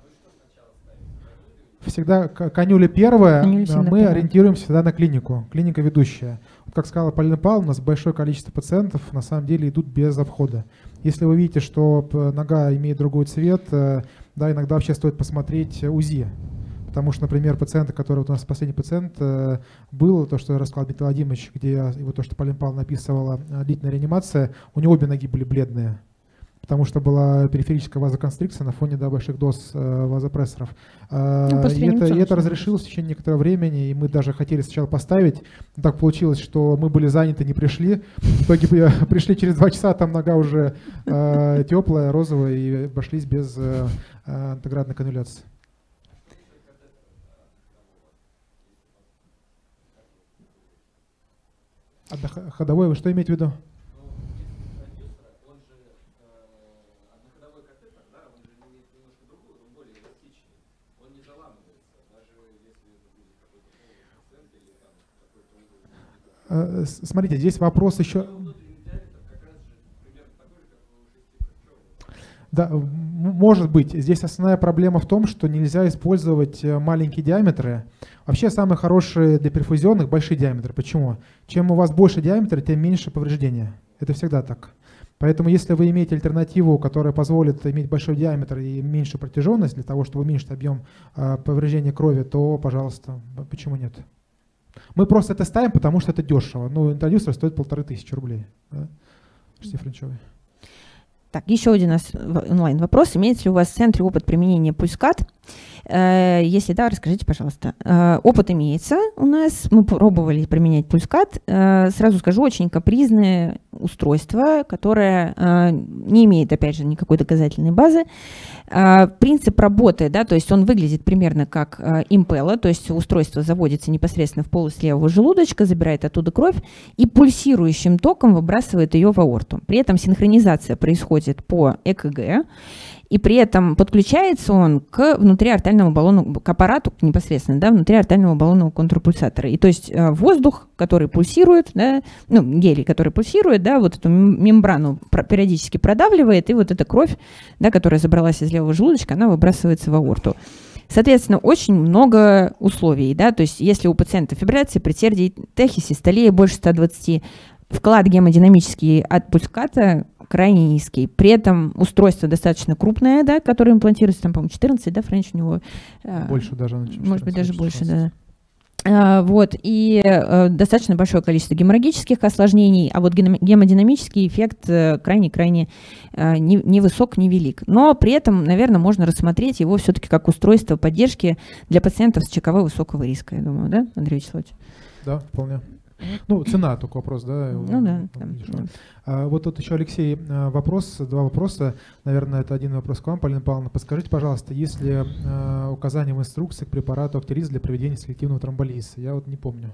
Всегда конюля первая, конюля мы первая. ориентируемся всегда на клинику, клиника ведущая. Вот как сказала Полина Павловна, у нас большое количество пациентов на самом деле идут без обхода. Если вы видите, что нога имеет другой цвет, э, да, иногда вообще стоит посмотреть УЗИ, потому что, например, пациенты, которые вот у нас последний пациент э, был, то, что рассказал Дмитрий Владимирович, где его то, что Полина Павловна описывала, э, длительная реанимация, у него обе ноги были бледные потому что была периферическая вазоконстрикция на фоне да, больших доз э, вазопрессоров. Э, ну, и это, и это разрешилось в течение некоторого времени, и мы даже хотели сначала поставить. Но так получилось, что мы были заняты, не пришли. В итоге пришли через два часа, там нога уже э, теплая, розовая, и обошлись без э, э антоградной кануляции. А ходовой, вы что имеете в виду? Э, смотрите, здесь вопрос еще... Да, может быть. Здесь основная проблема в том, что нельзя использовать э, маленькие диаметры. Вообще самые хорошие для перфузионных большие диаметры. Почему? Чем у вас больше диаметр, тем меньше повреждения. Это всегда так. Поэтому если вы имеете альтернативу, которая позволит иметь большой диаметр и меньшую протяженность для того, чтобы уменьшить объем э, повреждения крови, то, пожалуйста, почему нет? Мы просто это ставим, потому что это дешево. Ну, интродюсер стоит полторы тысячи рублей. Да? Френчевый. Так, еще один у нас онлайн вопрос. Имеется ли у вас в центре опыт применения пульскат? Э, если да, расскажите, пожалуйста. Э, опыт имеется у нас. Мы пробовали применять пульскат. Э, сразу скажу, очень капризное устройство, которое не имеет, опять же, никакой доказательной базы. Принцип работы, да, то есть он выглядит примерно как импелла, то есть устройство заводится непосредственно в полость левого желудочка, забирает оттуда кровь и пульсирующим током выбрасывает ее в аорту. При этом синхронизация происходит по ЭКГ и при этом подключается он к внутриартальному баллону, к аппарату непосредственно, да, внутриартального баллонного контрпульсатора. И то есть э, воздух, который пульсирует, да, ну, гелий, который пульсирует, да, вот эту мембрану периодически продавливает, и вот эта кровь, да, которая забралась из левого желудочка, она выбрасывается в аорту. Соответственно, очень много условий, да, то есть если у пациента фибрилляция, предсердий, техисистолия больше 120, вклад гемодинамический от пульската крайне низкий. При этом устройство достаточно крупное, да, которое имплантируется, там, по-моему, 14, да, Френч у него. Э, больше даже. 14, может быть, даже 16. больше, да. А, вот, и э, достаточно большое количество геморрагических осложнений, а вот гемодинамический эффект крайне-крайне э, не, не высок, не велик. Но при этом, наверное, можно рассмотреть его все-таки как устройство поддержки для пациентов с ЧКВ высокого риска, я думаю, да, Андрей Вячеславович? Да, вполне. Ну, цена только вопрос, да? Ну да. да. А, вот тут еще, Алексей, а, вопрос, два вопроса. Наверное, это один вопрос к вам, Полина Павловна. Подскажите, пожалуйста, есть ли а, указание в инструкции к препарату Актериз для проведения селективного тромболиза? Я вот не помню.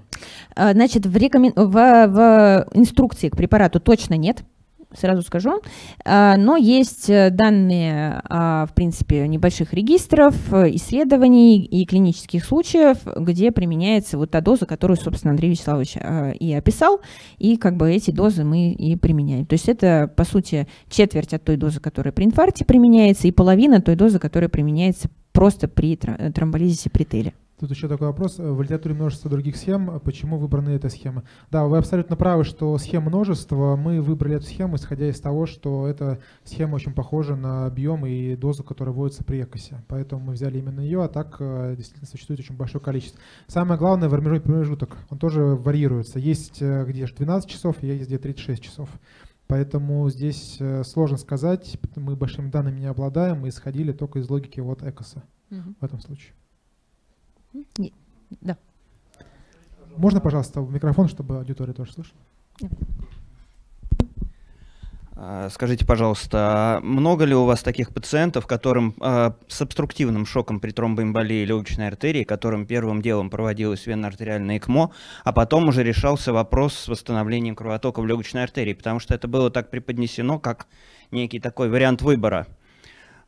А, значит, в, рекомен... в, в инструкции к препарату точно нет сразу скажу. А, но есть э, данные, а, в принципе, небольших регистров, исследований и клинических случаев, где применяется вот та доза, которую, собственно, Андрей Вячеславович а, и описал, и как бы эти дозы мы и применяем. То есть это, по сути, четверть от той дозы, которая при инфаркте применяется, и половина той дозы, которая применяется просто при тромболизисе прителя. Тут еще такой вопрос. В литературе множество других схем. Почему выбраны эта схема? Да, вы абсолютно правы, что схем множество. Мы выбрали эту схему, исходя из того, что эта схема очень похожа на объем и дозу, которая вводится при ЭКОСе. Поэтому мы взяли именно ее, а так э, действительно существует очень большое количество. Самое главное, промежуток. Он тоже варьируется. Есть э, где 12 часов, есть где 36 часов. Поэтому здесь э, сложно сказать. Мы большими данными не обладаем. Мы исходили только из логики вот ЭКОСа угу. в этом случае. Да. Можно, пожалуйста, в микрофон, чтобы аудитория тоже слышала? А, скажите, пожалуйста, а много ли у вас таких пациентов, которым э, с обструктивным шоком при тромбоэмболии легочной артерии, которым первым делом проводилось венно-артериальное ЭКМО, а потом уже решался вопрос с восстановлением кровотока в легочной артерии, потому что это было так преподнесено, как некий такой вариант выбора.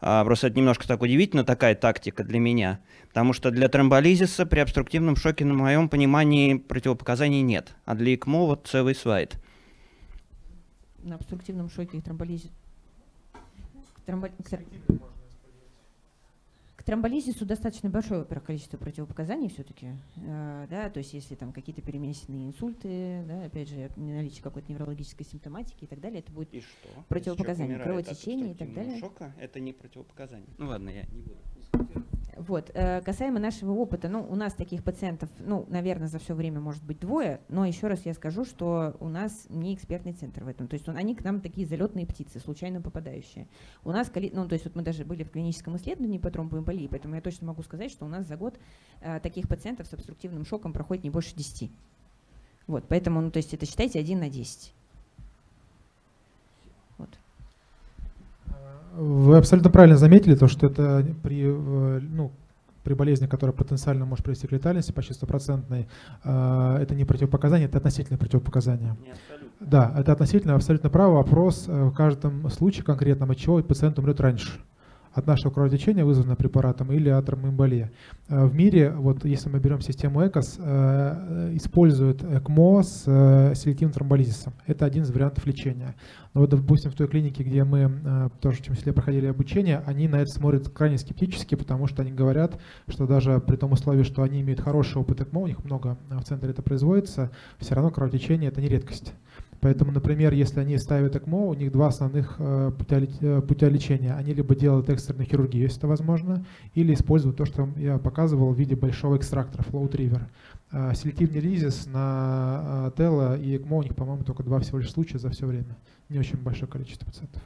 А, просто это немножко так удивительно, такая тактика для меня. Потому что для тромболизиса при обструктивном шоке, на моем понимании, противопоказаний нет. А для ИКМО вот целый слайд. На обструктивном шоке и тромболизис... Тромбо тромболизису достаточно большое, во-первых, количество противопоказаний все-таки, э, да, то есть если там какие-то перемесенные инсульты, да, опять же, наличие какой-то неврологической симптоматики и так далее, это будет и что? противопоказания, кровотечение и так далее. Шока, это не противопоказание. Ну ладно, я не буду Вот. Э, касаемо нашего опыта, ну, у нас таких пациентов, ну, наверное, за все время может быть двое, но еще раз я скажу, что у нас не экспертный центр в этом. То есть он, они к нам такие залетные птицы, случайно попадающие. У нас, ну, то есть вот мы даже были в клиническом исследовании по тромбоэмболии, поэтому я точно могу сказать, что у нас за год э, таких пациентов с обструктивным шоком проходит не больше 10. Вот, поэтому, ну, то есть это считайте 1 на 10. Вот. Вы абсолютно правильно заметили то, что это при, э, ну, при болезни, которая потенциально может привести к летальности почти стопроцентной, э, это не противопоказание, это относительное противопоказание. Да, это относительно, абсолютно право. Вопрос э, в каждом случае конкретном, от чего пациент умрет раньше от нашего кровотечения, вызванного препаратом, или от тромбоэмболии. Э, в мире, вот если мы берем систему ЭКОС, э, используют ЭКМО с э, селективным тромболизисом. Это один из вариантов лечения. Но вот, допустим, в той клинике, где мы тоже в том числе проходили обучение, они на это смотрят крайне скептически, потому что они говорят, что даже при том условии, что они имеют хороший опыт ЭКМО, у них много в центре это производится, все равно кровотечение это не редкость. Поэтому, например, если они ставят ЭКМО, у них два основных э, путя, э, путя лечения. Они либо делают экстренную хирургию, если это возможно, или используют то, что я показывал в виде большого экстрактора, flow trigger. Э, селективный лизис на тело и ЭКМО у них, по-моему, только два всего лишь случая за все время. Не очень большое количество пациентов.